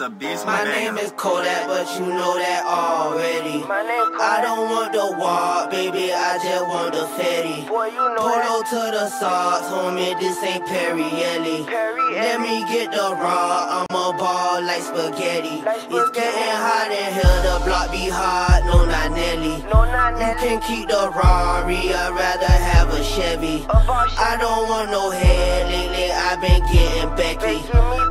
It's a beast. My name is Kodak, but you know that already. I don't want the walk, baby, I just want the fatty. Polo to the socks, homie, this ain't Perry Ellis. Let me get the raw, I'm a ball like spaghetti. It's getting hot in here, the block be hot, no not Nelly. You can keep the Rari, I'd rather have a Chevy. I don't want no head lately, I've been getting Becky.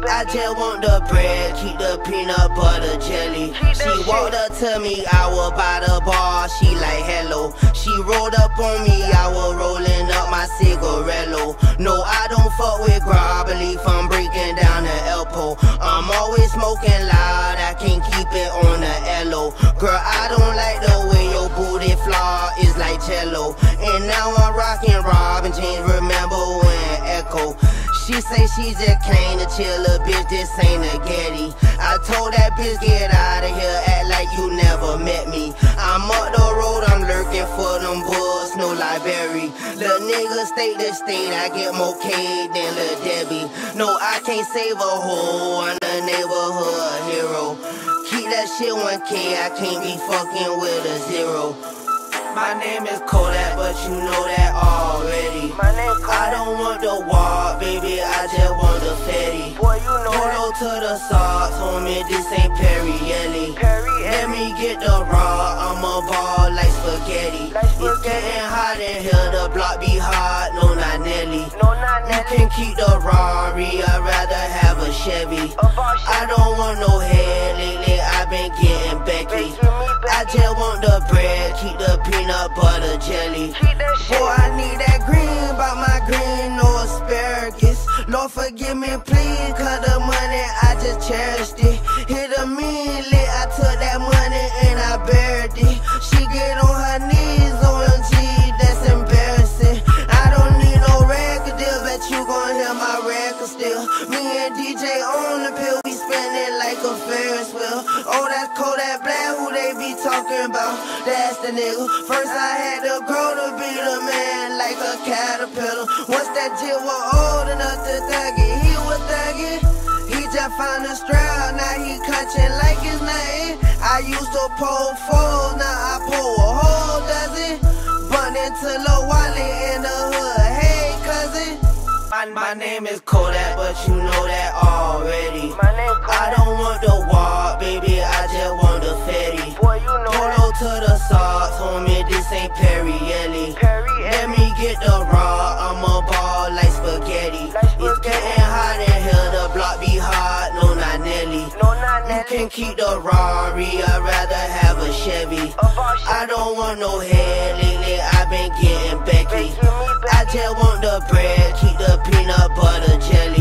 I just want the bread, keep the peanut butter jelly. She walked up to me, I was by the bar, she like hello. She rolled up on me, I was rolling up my cigarello. No, I don't fuck with believe I'm breaking down the elbow. I'm always smoking loud, I can't keep it on the Elo. Girl, I don't like the way your booty flaw is like cello. And now I'm rocking Robin Jeans, remember when Echo. She say she just came to chill a bitch, this ain't a Getty. I told that bitch get out of here, act like you never met me. I'm up the road, I'm lurking for them bulls, no library. Lil' nigga state to state, I get more K than Lil Debbie. No, I can't save a hoe, I'm a neighborhood hero. Keep that shit 1K, I can't be fucking with a zero. My name is Kodak, but you know that already. My name I don't want the walk, baby, I just want the fatty. Polo to the socks, homie, this ain't Perry Ellis. Let me get the raw, I'm a ball like spaghetti. It's getting hot in here, the block be hot, no not Nelly. no not You can keep the Rari, I'd rather have a Chevy. I don't want no head lately, I've been getting Becky. I just want the bread, keep the peanut butter jelly. Boy, I need that green, but my green no asparagus. Lord forgive me, please, cause the money I just cherished it. Hit a million, about? That's the nigga. First I had to grow to be the man like a caterpillar. Once that jit was old enough to thug it, he was thugging. He just found a strap, now he clutching like his name. I used to pull four, now I pull a whole dozen. Bun into Lil Wally in the hood. Hey, cousin. My, my name is Kodak, but you know that already. My name I don't want the walk, baby, I just want Polo to the socks, homie, this ain't Perry Ellis. Let me get the raw, I'm a ball like spaghetti. It's getting hot in here, the block be hot, no not Nelly. You can keep the Rari, I'd rather have a Chevy. I don't want no hair lately, I've been getting Becky. I just want the bread, keep the peanut butter jelly.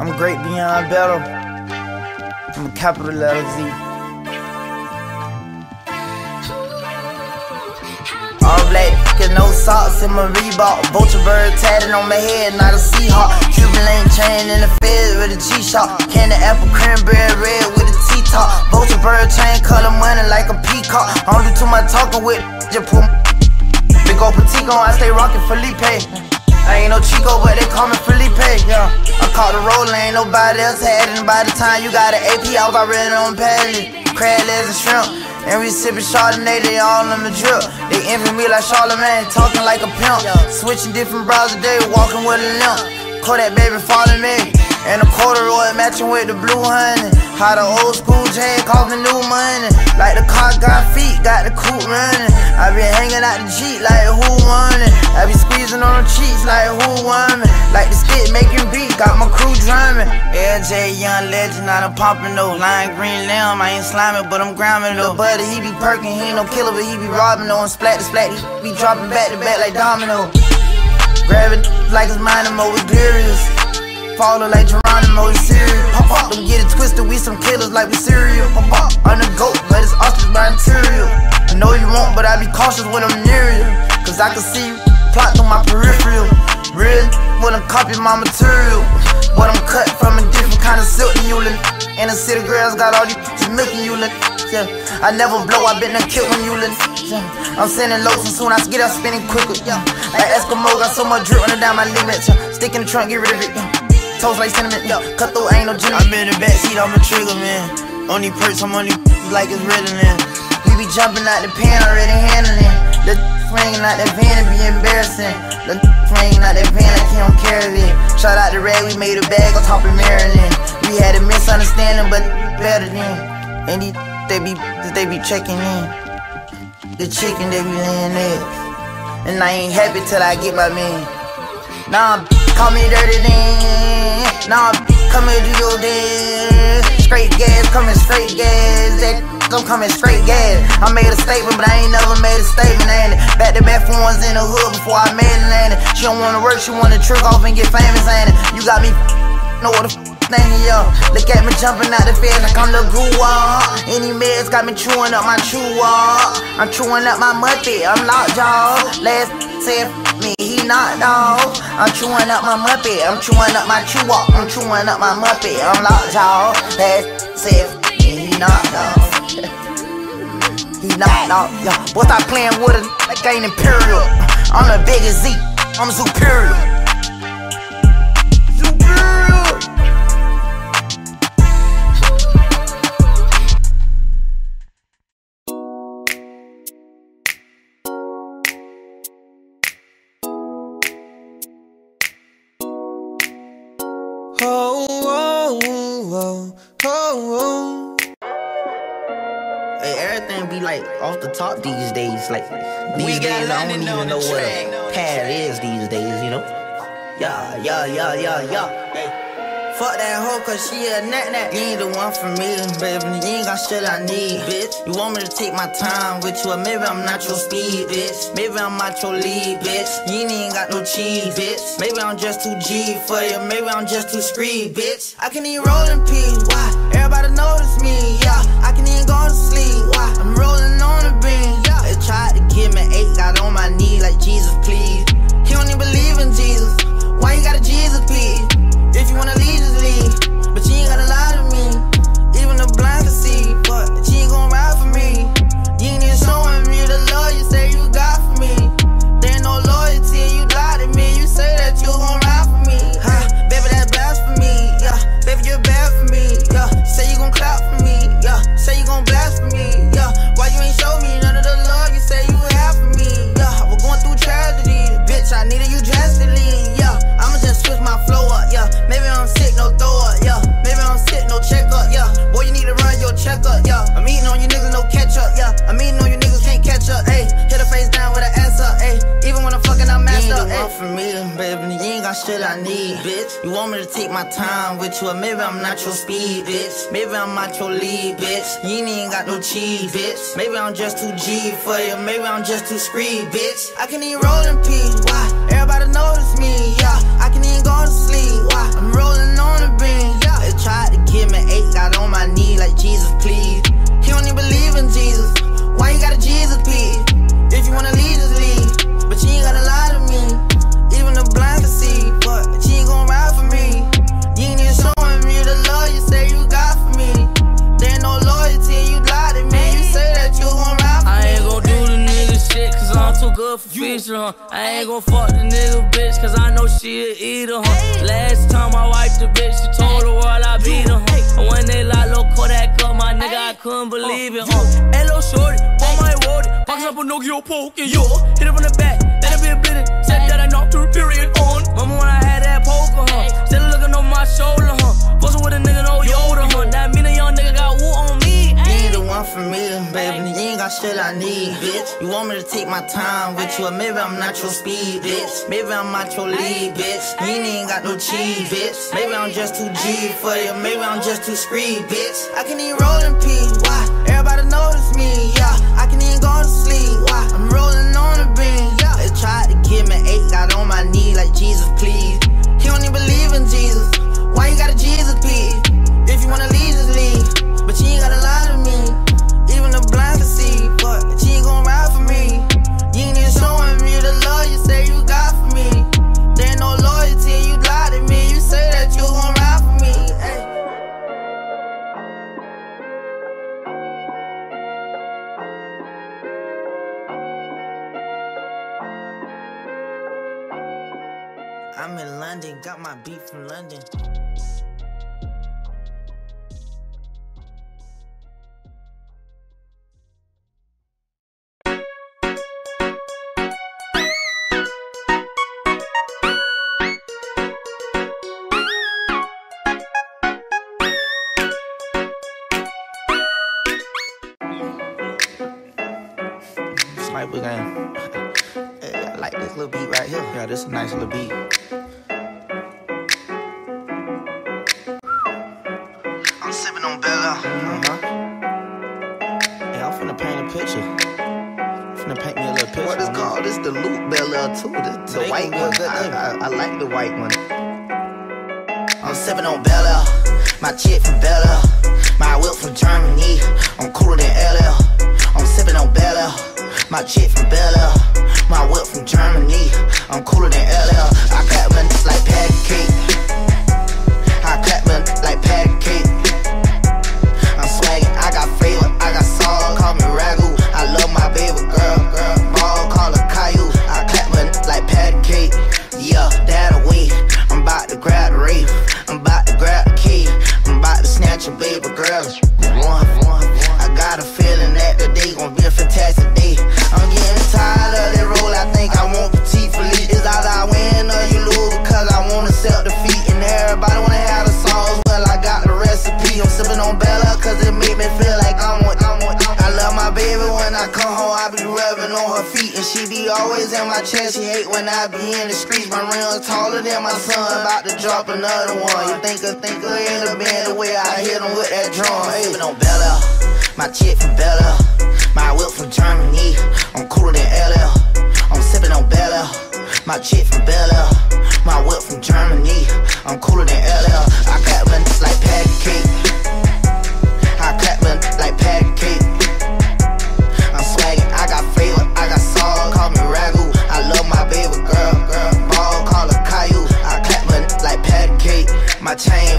I'm great beyond better. I'm a capital letter Z. All black, no socks in my Reebok. Vulture bird tatted on my head, not a Seahawk. Cuban lane chain in the fed with a G-Shock. Candy apple cranberry red with a T-top. Vulture bird chain color money like a peacock. I don't do too talking with, just pull Big old petite I stay rockin' Felipe. I ain't no Chico, but they call me Felipe. Yeah, I caught the roll, ain't nobody else had it. By the time you got an AP, I was already on pallet. Crab legs and shrimp. And we sippin' Chardonnay, they all on the drip. They envy me like Charlamagne, talking like a pimp. Switching different bras a day, walking with a limp. that baby following me. And a corduroy matching with the blue honey. How the old school J cost me new money. Like the car got feet, got the coupe running. I be hanging out the Jeep like who won it. I be squeezing on the cheeks like who won me. Like the stick making beat, got my crew drumming. LJ, young legend, not a pumping no lime green lamb. I ain't sliming, but I'm grounding though. Buddy, he be perking, he ain't no killer, but he be robbing though. And splat to splat, he be dropping back to back like domino. Grabbing like it's Minamo, we glorious. Falling like Geronimo, it's serious. Pop up, don't get it twisted, we some killers like we cereal. Pop on the goat, but it's ostrich by interior. I know you won't, but I be cautious when I'm near you. Cause I can see you plot through my peripheral. Real when I'm copying my material. But I'm cut from a different kind of silk than you. And the city girls got all these milking you. lin- Yeah. I never blow, I been done killed when you. lin- Yeah. I'm sending loads and soon I get up spinning quicker. Yeah. Like Eskimo, got so much drip running down my limit. Yeah. Stick in the trunk, get rid of it. Yeah. Toast like cinnamon, yeah. Cut through, ain't no gin. I'm in the backseat, I'm a trigger man. Only perks, I'm only like it's Ritalin. We be jumping out the pan, already handling. The swinging out that van and be embarrassing. The swinging out that van don't care of it. Shout out to Red, we made a bag on top of Maryland. We had a misunderstanding, but better than. And they be they be checking in. The chicken they be laying eggs. And I ain't happy till I get my man. Nah, call me dirty then. Nah, come here do your dance. Straight gas, coming straight gas. That I'm coming straight gas. I made a statement, but I ain't never made a statement, ain't it? Back to back ones in the hood before I made it, ain't it? She don't wanna work, she wanna trick off and get famous, ain't it? You got me know what the thing. Look at me jumping out the fence like I'm the goo Any meds got me chewing up my chew I'm chewing up my muppet, I'm locked, y'all. Last said me, he not dog. I'm chewing up my muppet, I'm chewing up my chew. I'm chewing up my muppet, I'm locked, y'all. Last said me, he not dog. he not dog, yo. Boy, stop playing with it like I ain't imperial. I'm the biggest Z, I'm. Superior. Oh, oh, oh, Hey, everything be like off the top these days. Like these We days, I don't even know what track. a pad is these days. You know? Yeah, yeah, yeah, yeah, yeah. Hey. Fuck that hoe, cause she a nat nat. You ain't the one for me, baby. You ain't got shit I need, bitch. You want me to take my time with you, or maybe I'm not your speed, bitch. Maybe I'm not your lead, bitch. You ain't got no cheese, bitch. Maybe I'm just too G for you, maybe I'm just too screed, bitch. I can even roll in peace, why? Everybody notice me, yeah. I can even go to sleep, why? I'm rolling on the beam, yeah. They tried to give me eight, got on my knee like Jesus, please. He don't even believe in Jesus. Why you got a Jesus, please? If you wanna leave, just leave. But you ain't gotta lie to me. Even the blind can see, but you ain't gon' ride for me. You ain't even showing me the love you say you checkup. Yeah, I'm eating on you niggas, no ketchup. Yeah, I'm eating got shit I need, bitch. You want me to take my time with you, or maybe I'm not your speed, bitch. Maybe I'm not your lead, bitch. You ain't got no cheese, bitch. Maybe I'm just too G for you, maybe I'm just too screed, bitch. I can even roll in peace, why? Everybody notice me, yeah. I can even go to sleep, why? I'm rolling on the beam, yeah. They tried to give me eight, got on my knee like Jesus, please. He don't even believe in Jesus. Why you got a Jesus, please? If you wanna leave, just leave. But you ain't gotta lie to me. The blind can see, but you ain't gon' ride for me. You ain't even showing me the love you say you got for me. There ain't no loyalty, you to me. You say that you gon' ride for me. I ain't gon' do shit cause I'm too good for fishing, huh? I ain't gon' fuck the nigga bitch cause I know she a eater, huh? Last time I wiped the bitch, she told the world I beat her, huh? And when they lock low Kodak up, my nigga, I couldn't believe it, huh? Hello, shorty, on my road, box up a Nokia poke, and yo, hit it from the back, let it be a blitted, said that I knocked her period on. Mama, when I had that poker, huh? Still looking on my shoulder, huh? Fussing with a nigga, no Yoda, huh? That mean a young nigga got woo on for me, baby. You ain't got shit I need, bitch. You want me to take my time with you, or maybe I'm not your speed, bitch. Maybe I'm not your lead, bitch. You ain't got no cheese, bitch. Maybe I'm just too G for you, maybe I'm just too screed, bitch. I can even roll in peace, why? Everybody notice me, yeah. I can even go to sleep, why? I'm rolling on the beam, yeah. They tried to give me eight, got on my knee like Jesus, please. He don't even believe in Jesus. Why you got a Jesus, please? If you wanna leave, just leave. But you ain't gotta lie to me. The blind can see, but you ain't gon' ride for me. You ain't even showing me the love you say you got for me. There ain't no loyalty, you lie to me. You say that you gon' ride for me. Ay. I'm in London, got my beat from London. Too. The, the white one. I, I, I like the white one. I'm sipping on Bella. My chick from Bella. My whip from Germany. I'm cooler than LL. I'm sipping on Bella. My chick from Bella. My whip from Germany. I'm cooler than LL. I clap my like my chest. She hate when I be in the streets. My rims taller than my son. About to drop another one. You think a thinker in the band the way I hit him with that drum. Hey, on Bella, my chick from Bella, my whip from Germany. I'm cooler than LL. I'm sipping on Bella, my chick from Bella, my whip from Germany. I'm cooler than LL. I clap them like patty my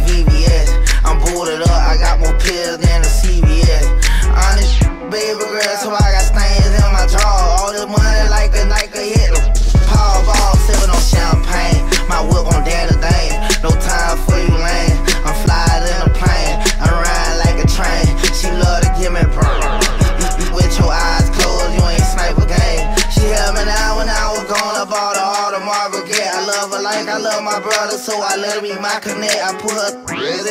my so I let her be my connect. I put her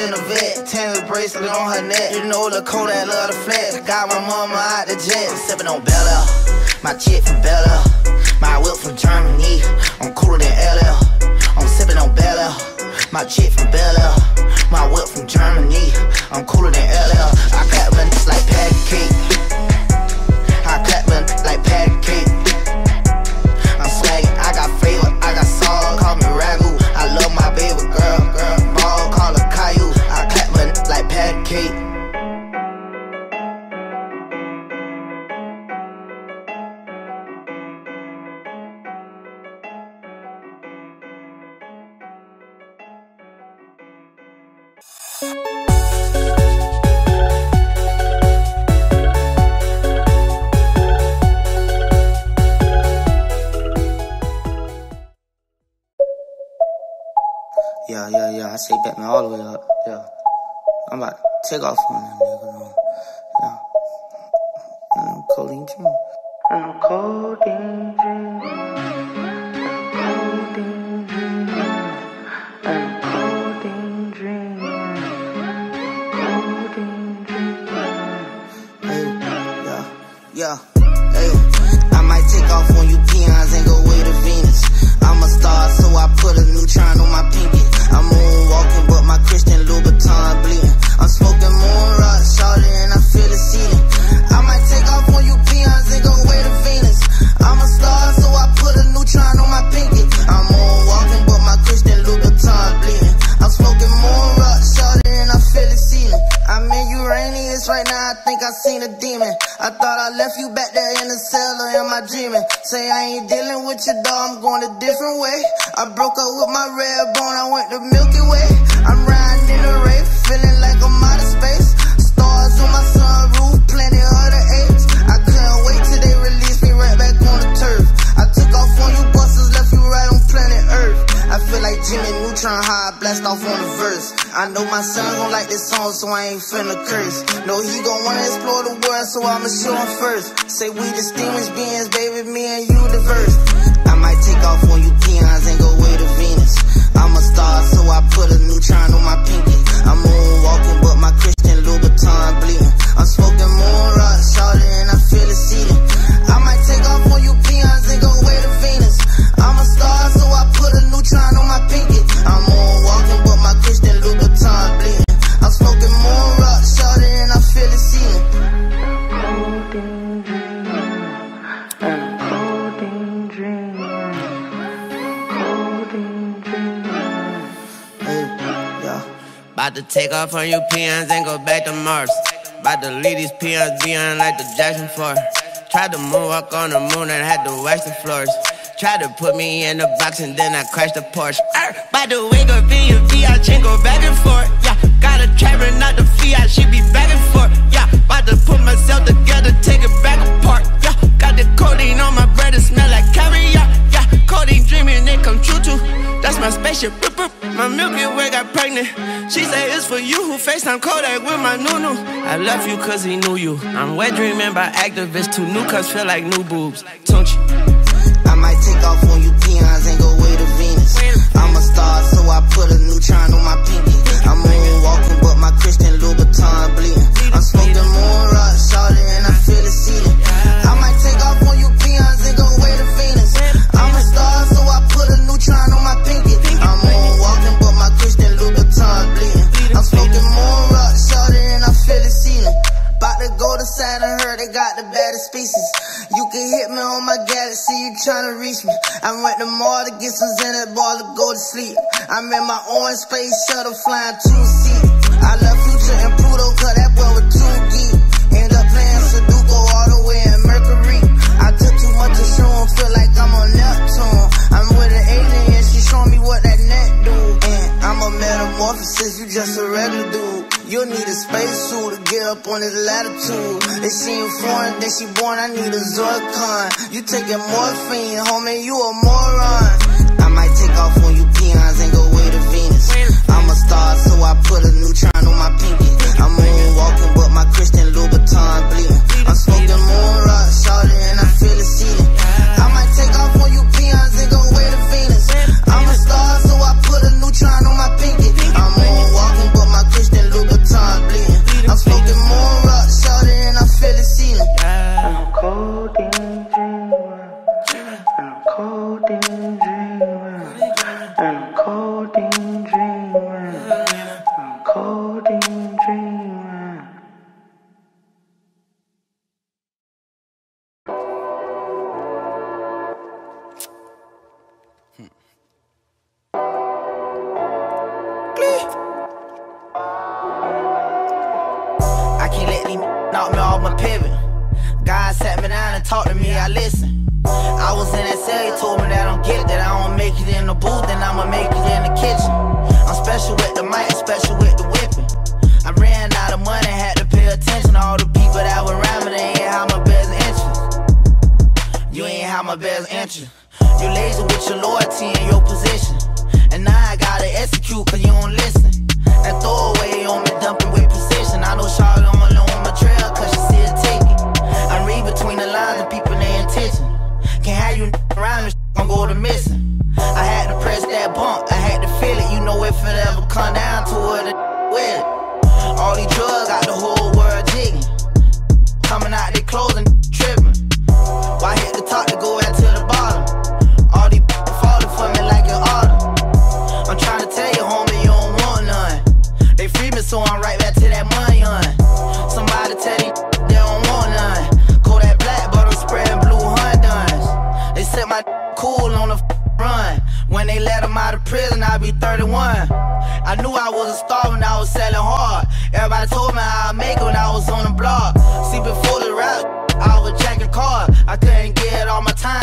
in the vet, tennis bracelet on her neck. You know the cold that love the flex. Got my mama out the jet, sipping on Bella. My chick from Bella, my whip from Germany. I'm cooler than LL. I'm sipping on Bella. My chick from Bella, my whip from Germany. 谁告诉你 off on you peons and go back to Mars. About to leave these peons behind like the Jackson 4. Tried to moonwalk on the moon and had to wax the floors. Tried to put me in the box and then I crashed the Porsche. Er, by the way, go V and V, I chain go back and forth. Yeah, got a trapper, not the Fiat, she be back and forth. Yeah, about to put myself together, take it back apart. Yeah, got the codeine on my bread, it smell like caviar. Yeah, codeine dreaming, it come true too. That's my spaceship. My Milky pregnant. She say it's for you who FaceTime Kodak with my Nunu. I love you cause he knew you. I'm wet dreaming by activists. Two new cups feel like new boobs. Don't you? I might take off on you peons and go way to Venus. I'm a star, so I put a neutron on my pinky. I'm moonwalking, but my Christian Louboutin bleeding. I'm smoking moon rock, shorty, and I feel it seeding. Species. You can hit me on my galaxy, you tryna reach me. I went to mall to get some Xanax ball to go to sleep. I'm in my own space shuttle flying two seats. I love Future and Pluto, cause that boy was too geek. End up playing Sudoku all the way in Mercury. I took too much to show feel like I'm on Neptune. I'm with an alien, she showing me what that net do. I'm a metamorphosis, you just a regular dude. You'll need a spacesuit to get up on this latitude. They see you foreign, then she born, I need a Zorcon. You taking morphine, homie, you a moron. I might take off on you peons and go way to Venus. I'm a star, so I put a neutron on my pinky. I'm moonwalking, but my Christian Louboutin bleeding. I'm smoking moon rock, shouting, and I feel it seeding. I might take off on you peons and go way to Venus. I put a new neutron on my pinky. I'm moonwalking, but my Christian Louboutin bleeding. I'm smoking make it in the booth, then I'ma make it in the kitchen. I'm special with the mic, special with the whipping. I ran out of money, had to pay attention all the people that were me, they ain't have my best interest. You ain't have my best interest. You lazy with your loyalty and your position. And now I gotta execute cause you don't listen. That throwaway on me dumping with precision. I know Charlotte only on my trail cause she see a ticket. I read between the lines of people their intention. Can't have you around me, I'm go to missing. I had to press that bump, I had to feel it. You know if it ever come down to it, with it. All these drugs got the whole world jigging. Coming out they clothes and tripping. Why hit the top to go out When they let him out of prison, I'll be 31. I knew I was a star when I was selling hard. Everybody told me I'd make it when I was on the block. See, before the rap, I was jacking cars. I couldn't get all my time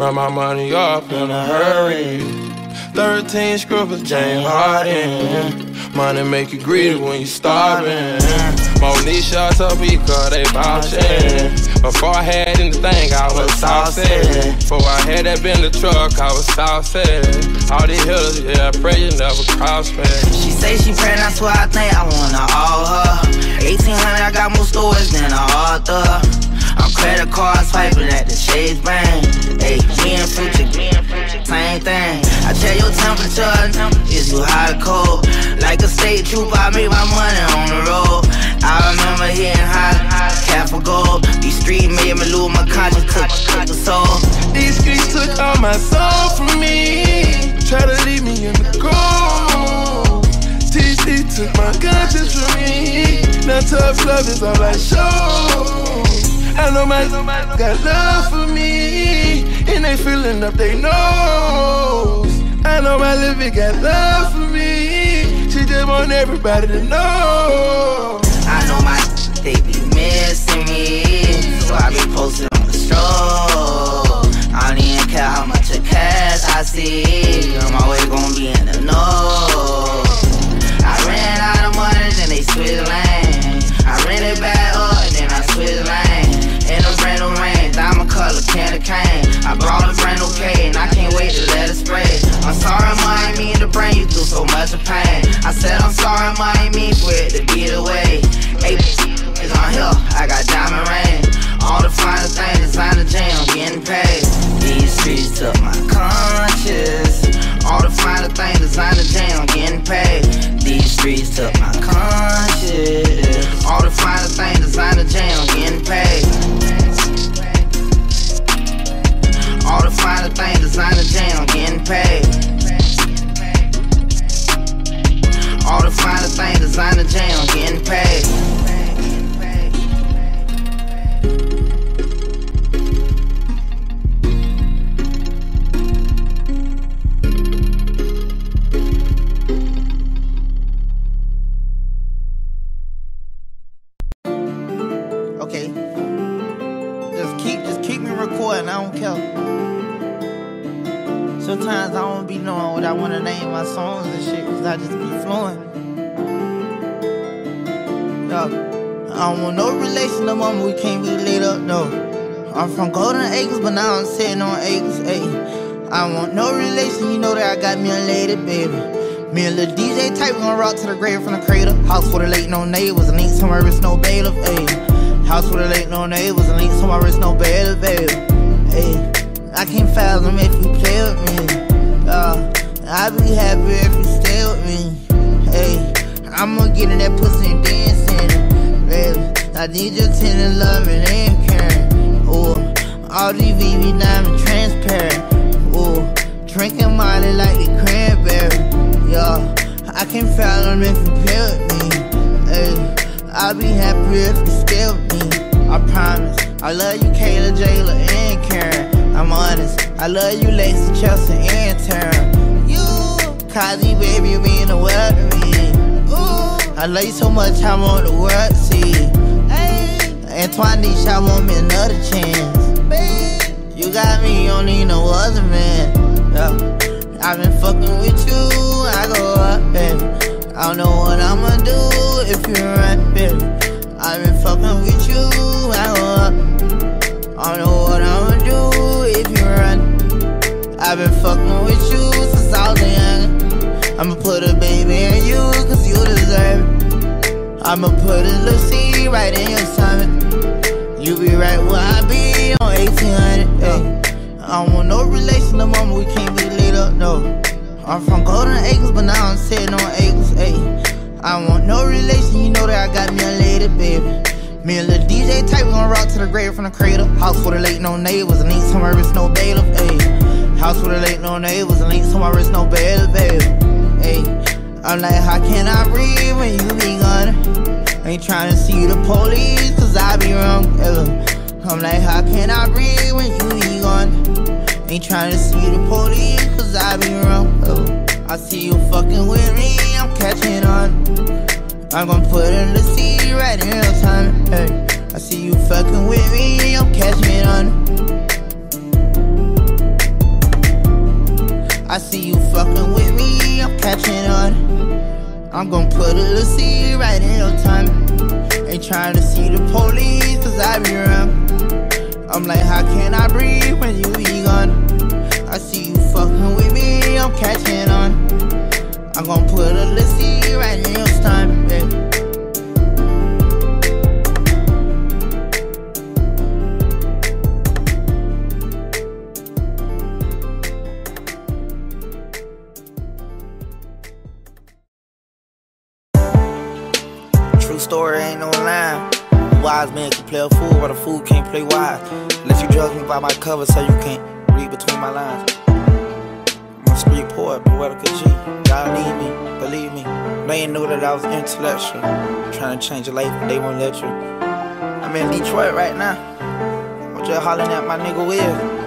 Run my money off in a hurry. 13 scribbles, Jane Harden. Money make you greedy when you starving. Monique shots up because they bouncing. Before I had anything, I was saucy. Before I had that been the truck, I was saucy. All these hitters, yeah, I pray you never cross me. She say she pregnant, I swear I think I wanna all her. 1800, I got more stories than an author. Credit card swiping at the shades bang. Hey, me and Future, same thing. I check your temperature, is you hot or cold? Like a state trooper, I make my money on the road. I remember hitting hot, cap for gold. These streets made me lose my conscience, took, took the soul. These streets took all my soul from me. Try to leave me in the cold. TC took my conscience from me. Now tough love is all I show. I know my got love for me, and they filling up they nose. I know my living got love for me. She just want everybody to know. I know my they be missing me, so I be posted on the stroll. I don't even care how much of cash I see, I'm always gonna be in the know. I ran out of money, then they switched lane. I ran it back up, then I switched lane a can of cane. I brought a brand new K and I can't wait to let it spread. I'm sorry, my I mean to bring you through so much of pain. I said I'm sorry, my I mean for it to get away. Hey, is on here, I got diamond ring. All the finest things inside the jam, getting paid. These streets took my conscience. All the finest things inside the jam, getting paid. These streets took my conscience. All the finest things inside the jam, getting paid. All the finer things, designer jam, getting paid. All the finer things, designer jam, getting paid. Sometimes I don't be knowing what I wanna name my songs and shit, cause I just be flowing. Yo, I don't want no relation no mama, we can't be lit up, no. I'm from Golden Acres, but now I'm sitting on acres, ayy. I want no relation, you know that I got me a lady, baby. Me and Lil DJ type, we gon' rock to the grave from the cradle. House with a late no neighbors, and ain't somewhere it's no bailiff, ayy. House with a late no neighbors, and ain't somewhere it's no bailiff, baby. Ayy, I can't fathom if you play with me. Uh, I'd be happy if you stay with me. Hey, I'ma get in that pussy and dancing, baby. I need your tender loving and caring. Ooh, all these VV diamond transparent. Ooh, drinking Molly like the cranberry. Yeah, I can fathom if you with me. Hey, I'll be happy if you stay with me. I promise. I love you, Kayla, Jayla, and Karen. I'm honest. I love you, Lacey, Chelsea, and Taryn. You, Kazi, baby, you mean the world to me. Ooh, I love you so much, I want the world to see. Hey, Antoine, I want me another chance. Babe, you got me, you don't need no other man. Yeah. I've been fucking with you, I go up, baby. I don't know what I'ma do if you run, baby. I've been fucking with you, I go up. I don't know what I'ma I've been fucking with you since I was young. I'ma put a baby in you, cause you deserve it. I'ma put a little seed right in your stomach. You be right where I be on 1800. Ay. I don't want no relation no mama, we can't be lit up, no. I'm from Golden Acres, but now I'm sitting on acres, ayy. I want no relation, you know that I got me a lady, baby. Me and Lil DJ type, we gon' rock to the grave from the cradle. House with the late no neighbors, and ain't somewhere it's no bailiff, ayy. House with a late no neighbors, and ain't my wrist, no bailiff, baby. Ayy. I'm like, how can I breathe when you be gone? Ain't tryna see the police, cause I be wrong. I'm like, how can I breathe when you be gone? Ain't tryna see the police, cause I be wrong. I see you fucking with me, I'm catching on. I'm gonna put in the seed right in your time. Hey, I see you fucking with me, I'm catching on. I see you fucking with me, I'm catching on. I'm gonna put a little seed right in your time. Ain't trying to see the police, cause I be around. I'm like, how can I breathe when you be gone? I see you fucking with me, I'm catching on. I'm gonna put a little seed right in your time, baby. Wise man can play a fool, but a fool can't play wise. Let you judge me by my cover, so you can't read between my lines. I'm a street poet, poetic G. God need me, believe me. They know that I was intellectual. Trying to change your life, but they won't let you. I'm in Detroit right now. I'm just hollering at my nigga Will.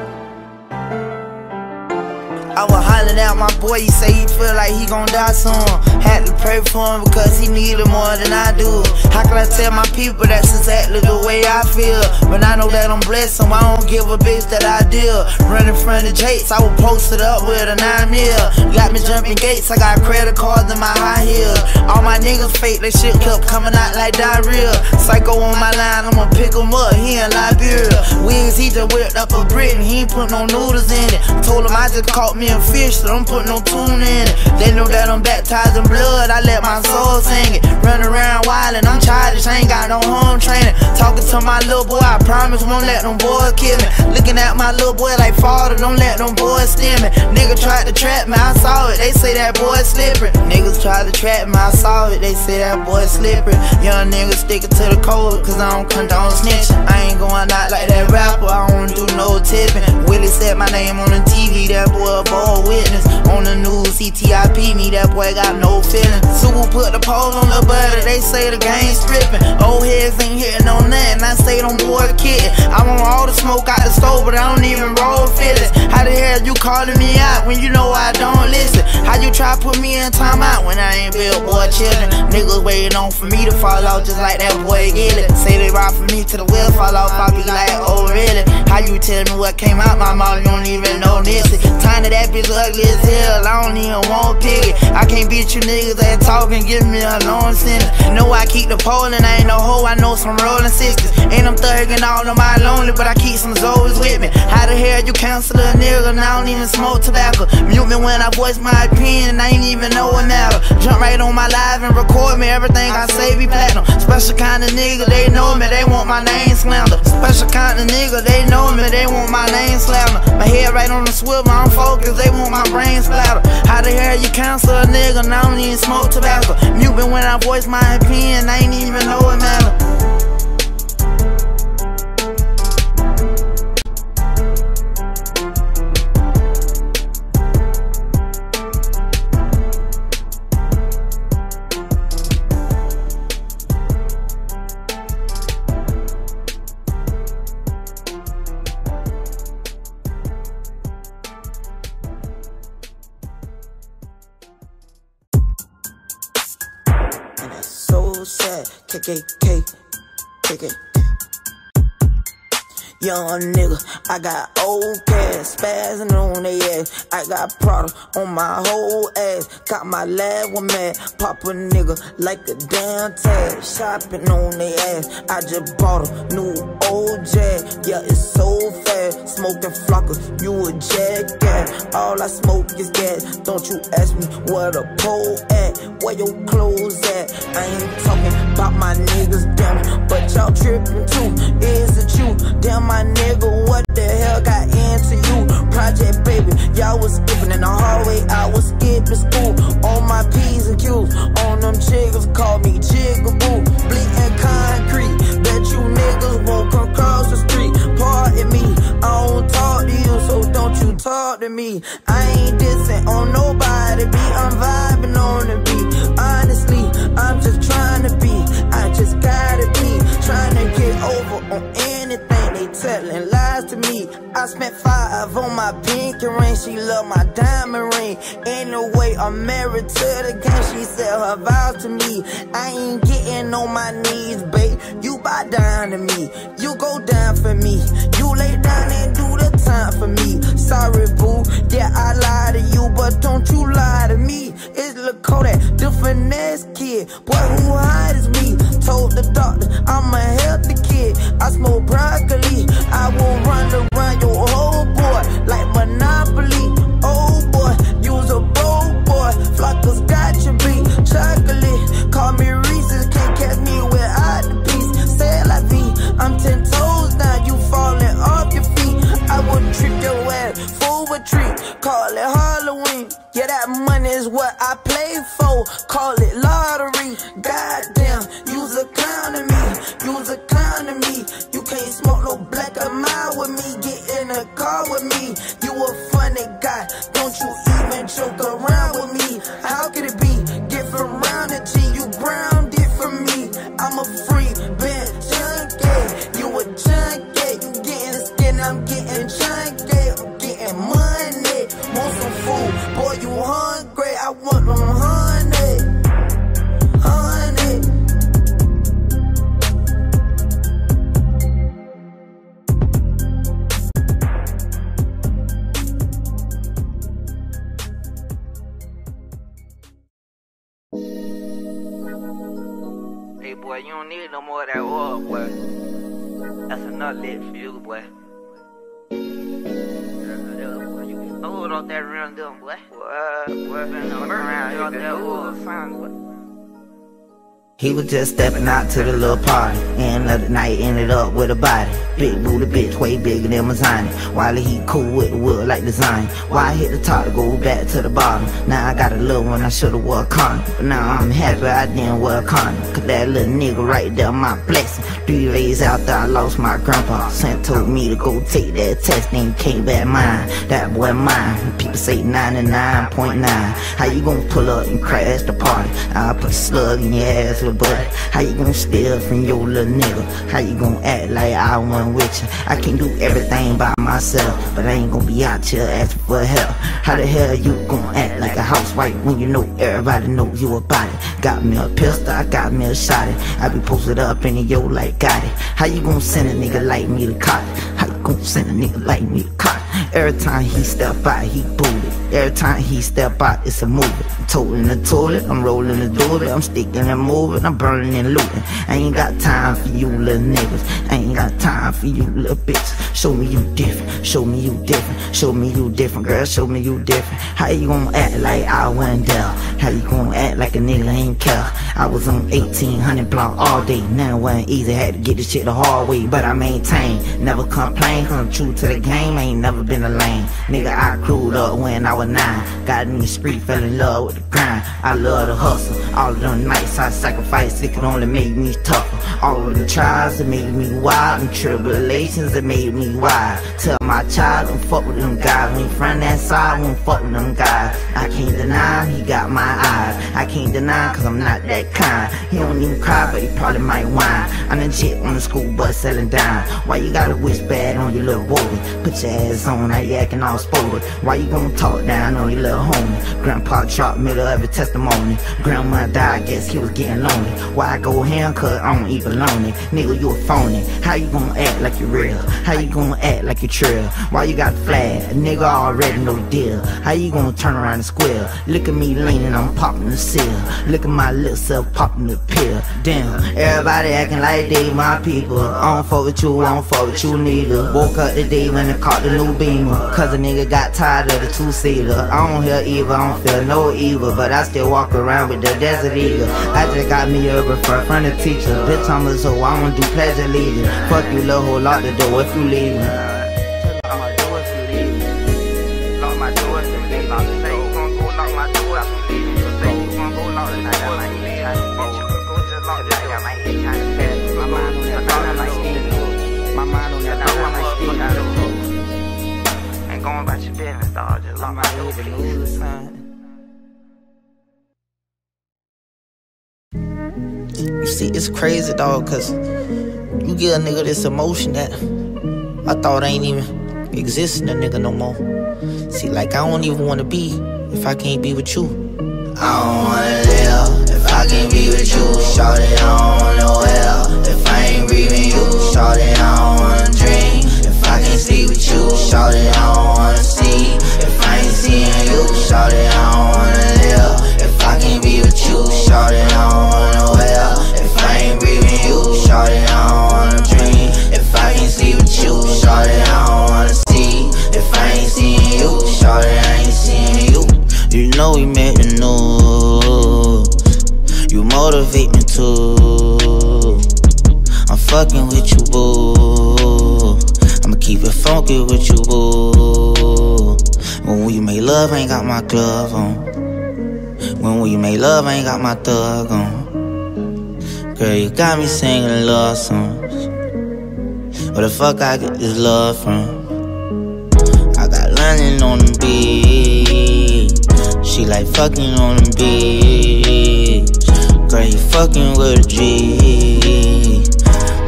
I was hollering at my boy, he say he feel like he gon' die soon. Had to pray for him because he needed more than I do. How can I tell my people that's exactly the way I feel? But I know that I'm blessed, so I don't give a bitch that I deal. Running from the Jakes, I was posted up with a 9 mil. Got me jumping gates, I got credit cards in my high heels. All my niggas fake, they shit kept coming out like diarrhea. Psycho on my line, I'ma pick him up, he in Liberia. Wigs, he just whipped up a Britain, he ain't put no noodles in it. Told him I just caught me a fish, so don't put no tune in it. They know that I'm baptized in blood, I let my soul sing it. Run around wildin', I'm childish, I ain't got no home training. Talking to my little boy, I promise won't let them boys kill me. Looking at my little boy like father, don't let them boys steal me. Nigga tried to trap me, I saw it, they say that boy slippery. Niggas tried to trap me, I saw it, they say that boy slippery. Young niggas sticking to the code, cause I don't condone snitching. I ain't going out like that rapper, I don't do no tipping. Willie said my name on the TV, that boy a witness. On the news, CTIP me, that boy got no feeling. Sue put the pole on the butter, they say the game's stripping. Old heads ain't hitting on nothing, I say them boy kidding. I want all the smoke out the stove, but I don't even roll feelings. How the hell you calling me out when you know I don't listen? How you try put me in timeout when I ain't billboard chillin'? Niggas waiting on for me to fall out just like that boy Gilly. Say they ride for me till the wheel fall off. I be like, oh really? How you tell me what came out my mouth? You don't even that bitch ugly as hell. I don't even want piggy. I can't beat you niggas that talking, give me a long sentence. Know I keep the pole and I ain't no hoe. I know some rolling sisters. And I'm thugging all of my lonely, but I keep some Zoes with me. How the hell you cancel a nigga and I don't even smoke tobacco? Mute me when I voice my opinion I ain't even know what matter. Jump right on my live and record me. Everything I say be platinum. Special kind of nigga, they know me. They want my name slandered. Special kind of nigga, they know me. They want my name slandered. My head right on the swivel, I'm focused. They want my brain splattered. How the hell you cancel a nigga and I don't even smoke tobacco? Mute when I voice my opinion. I ain't even know what matter. Young nigga, I got old cash, spazzing on they ass. I got Prada on my whole ass. Got my lab one mad, pop a nigga like a damn tag. Shopping on they ass. I just bought a new old jag. Yeah, it's so fast. Smoking flocker, you a jackass. All I smoke is gas. Don't you ask me where the pole at, where your clothes at. I ain't talking about my niggas, damn, but y'all tripping too. Is it you? Damn, my nigga, what the hell got into you? Project baby, y'all was skipping in the hallway, I was skipping school. On my P's and Q's, on them chiggers, call me Jigaboo. Bleeding concrete, bet you niggas won't come cross the street. Pardon me, I don't talk to you, so don't you talk to me. I ain't dissing on nobody, be I'm vibing on the beat. Honestly, I'm just trying to be, I just gotta be trying to get over on anything telling lies to me. I spent five on my pinky ring. She love my diamond ring. In a way, I'm married to the game. She said her vows to me. I ain't getting on my knees, babe. You bow down to me. You go down for me. You lay down and do the time for me. Sorry, boo. Yeah, I lied to you, but don't you lie to me. It's Lil Kodak, the finesse kid. Boy, who hide is me? Told the doctor I'm a healthy kid. I smoke broccoli. I will run around your whole boy like Monopoly. Yeah, that money is what I play for. Call it lottery. Goddamn, you's a clown to me. You's a clown to me. You can't smoke no black or mild with me. Get in a car with me. You a funny guy. Don't you even joke around with me. How could it be? He was just stepping out to the little party. And the night ended up with a body. Big booty bitch, way bigger than Mazani. While he cool with the wood like design. Why hit the top to go back to the bottom? Now I got a little one, I should've wore a condom. But now I'm happy I didn't wear a condom. Cause that little nigga right there, my blessing. Three days after I lost my grandpa. Sent told me to go take that test, then came back mine. That boy mine. People say 99.9. How you gonna pull up and crash the party? I'll put a slug in your ass with but how you gonna steal from your little nigga? How you gonna act like I want with you? I can't do everything by myself, but I ain't gonna be out here asking for help. How the hell you gonna act like a housewife when you know everybody knows you about it? Got me a pistol, I got me a shotty. I be posted up in yo like got it. How you gonna send a nigga like me to it? How you gonna send a nigga like me to it? Every time he step out, he booted. Every time he step out, it's a movie. I'm toting the toilet, I'm rolling the doobie, I'm sticking and moving, I'm burning and looting. I ain't got time for you little niggas. I ain't got time for you little bitches. Show me you different, show me you different, show me you different, girl, show me you different. How you gonna act like I wasn't there? How you gonna act like a nigga ain't care? I was on 1800 block all day, now wasn't easy, had to get this shit the hard way, but I maintain, never complain, come true to the game, ain't never been a lane. Nigga, I crewed up when I was nine, got in the street, fell in love with the grind. I love the hustle, all of them nights I sacrificed, it could only make me tougher. All of the trials that made me wild, and tribulations that made me wild. Tell my child, don't fuck with them guys, when from that side, won't fuck with them guys. I can't deny him, he got my eyes. I can't deny cause I'm not that kind. He don't even cry, but he probably might whine. I'm the jet on the school bus selling dime. Why you gotta wish bad on your little boy? Put your ass on, now you acting all spoiled. Why you gonna talk down on your little homie? Grandpa dropped middle of a testimony. Grandma died, guess he was getting lonely. Why I go ham cause I don't eat bologna? Nigga, you a phony. How you gonna act like you real? How you gonna act like you trill? Why you got flag? A nigga already the deal. How you gonna turn around and square? Look at me leaning, I'm popping the seal. Look at my little self popping the pill. Damn, everybody acting like they my people. I don't fuck with you, I don't fuck with you neither. Woke up today when I caught the new Cause a nigga got tired of the two seater. I don't hear evil, I don't feel no evil. But I still walk around with the desert eagle. I just got me a refer from the teacher. Bitch, I'm a so I don't do pleasure leaving. Fuck you, little hoe, lock the door if you leaving. Lock my door, please. You see, it's crazy, dog, cause you give a nigga this emotion that I thought ain't even exist in a nigga no more. See, like, I don't even wanna be if I can't be with you. I don't wanna live if I can't be with you. Shorty, I don't wanna well if I ain't breathing you. Shorty, I don't wanna dream if I can't sleep with you. Shorty, I don't wanna see if Ain't seeing you. Shorty, I don't wanna live if I can't be with you. Shorty, I don't wanna well if I ain't breathing you. Shorty, I don't wanna dream if I can't sleep with you. Shorty, I don't wanna see if I ain't seeing you. Shorty, I ain't seeing you. You know we made the news. You motivate me too. I'm fucking with you, boo. I'ma keep it funky with you, boo. When we make love, I ain't got my glove on. When we make love, I ain't got my thug on. Girl, you got me singing love songs. Where the fuck I get this love from? I got London on the beach. She like fucking on the beach. Girl, you fucking with a G.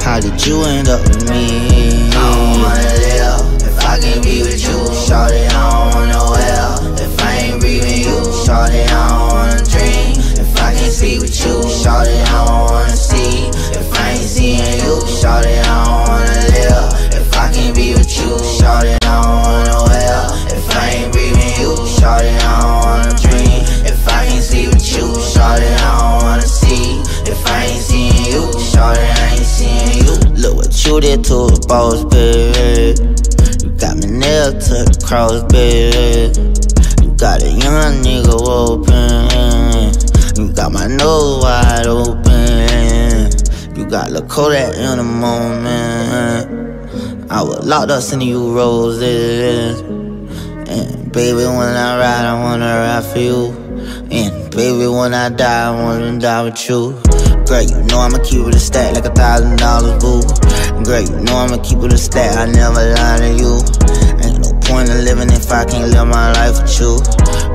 How did you end up with me? I don't wanna live if I can't be with you. Shorty, I Shorty, I don't wanna dream if I can't sleep with you. Shorty, I don't wanna see if I ain't seeing you. Shorty, I don't wanna live if I can't be with you. Shorty, I don't wanna well if I ain't breathing you. Shorty, I don't wanna dream if I can't sleep with you. Shorty, I don't wanna see if I ain't seeing you. Shorty, I ain't seeing you. Look what you did to the boss, baby. You got me nailed to the cross, baby. Got a young nigga open. You got my nose wide open. You got Kodak in the moment. I was locked up sending you roses. And baby, when I ride, I wanna ride for you. And baby, when I die, I wanna die with you. Girl, you know I'ma keep it a stack like a thousand dollars, boo. Girl, you know I'ma keep it a stack, I never lie to you. Point in living if I can't live my life with you.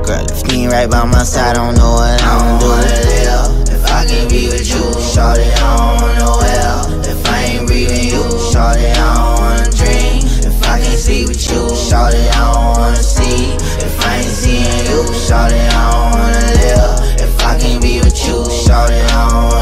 Girl, if right by my side, I don't know what I'm do. Live if I can be with you, shawty, I don't want nowhere. If I ain't breathing you, shawty, I don't wanna dream. If I can't see with you, shawty, I don't wanna see. If I ain't seeing you, shawty, I don't wanna live. If I can't be with you, shawty, I don't wanna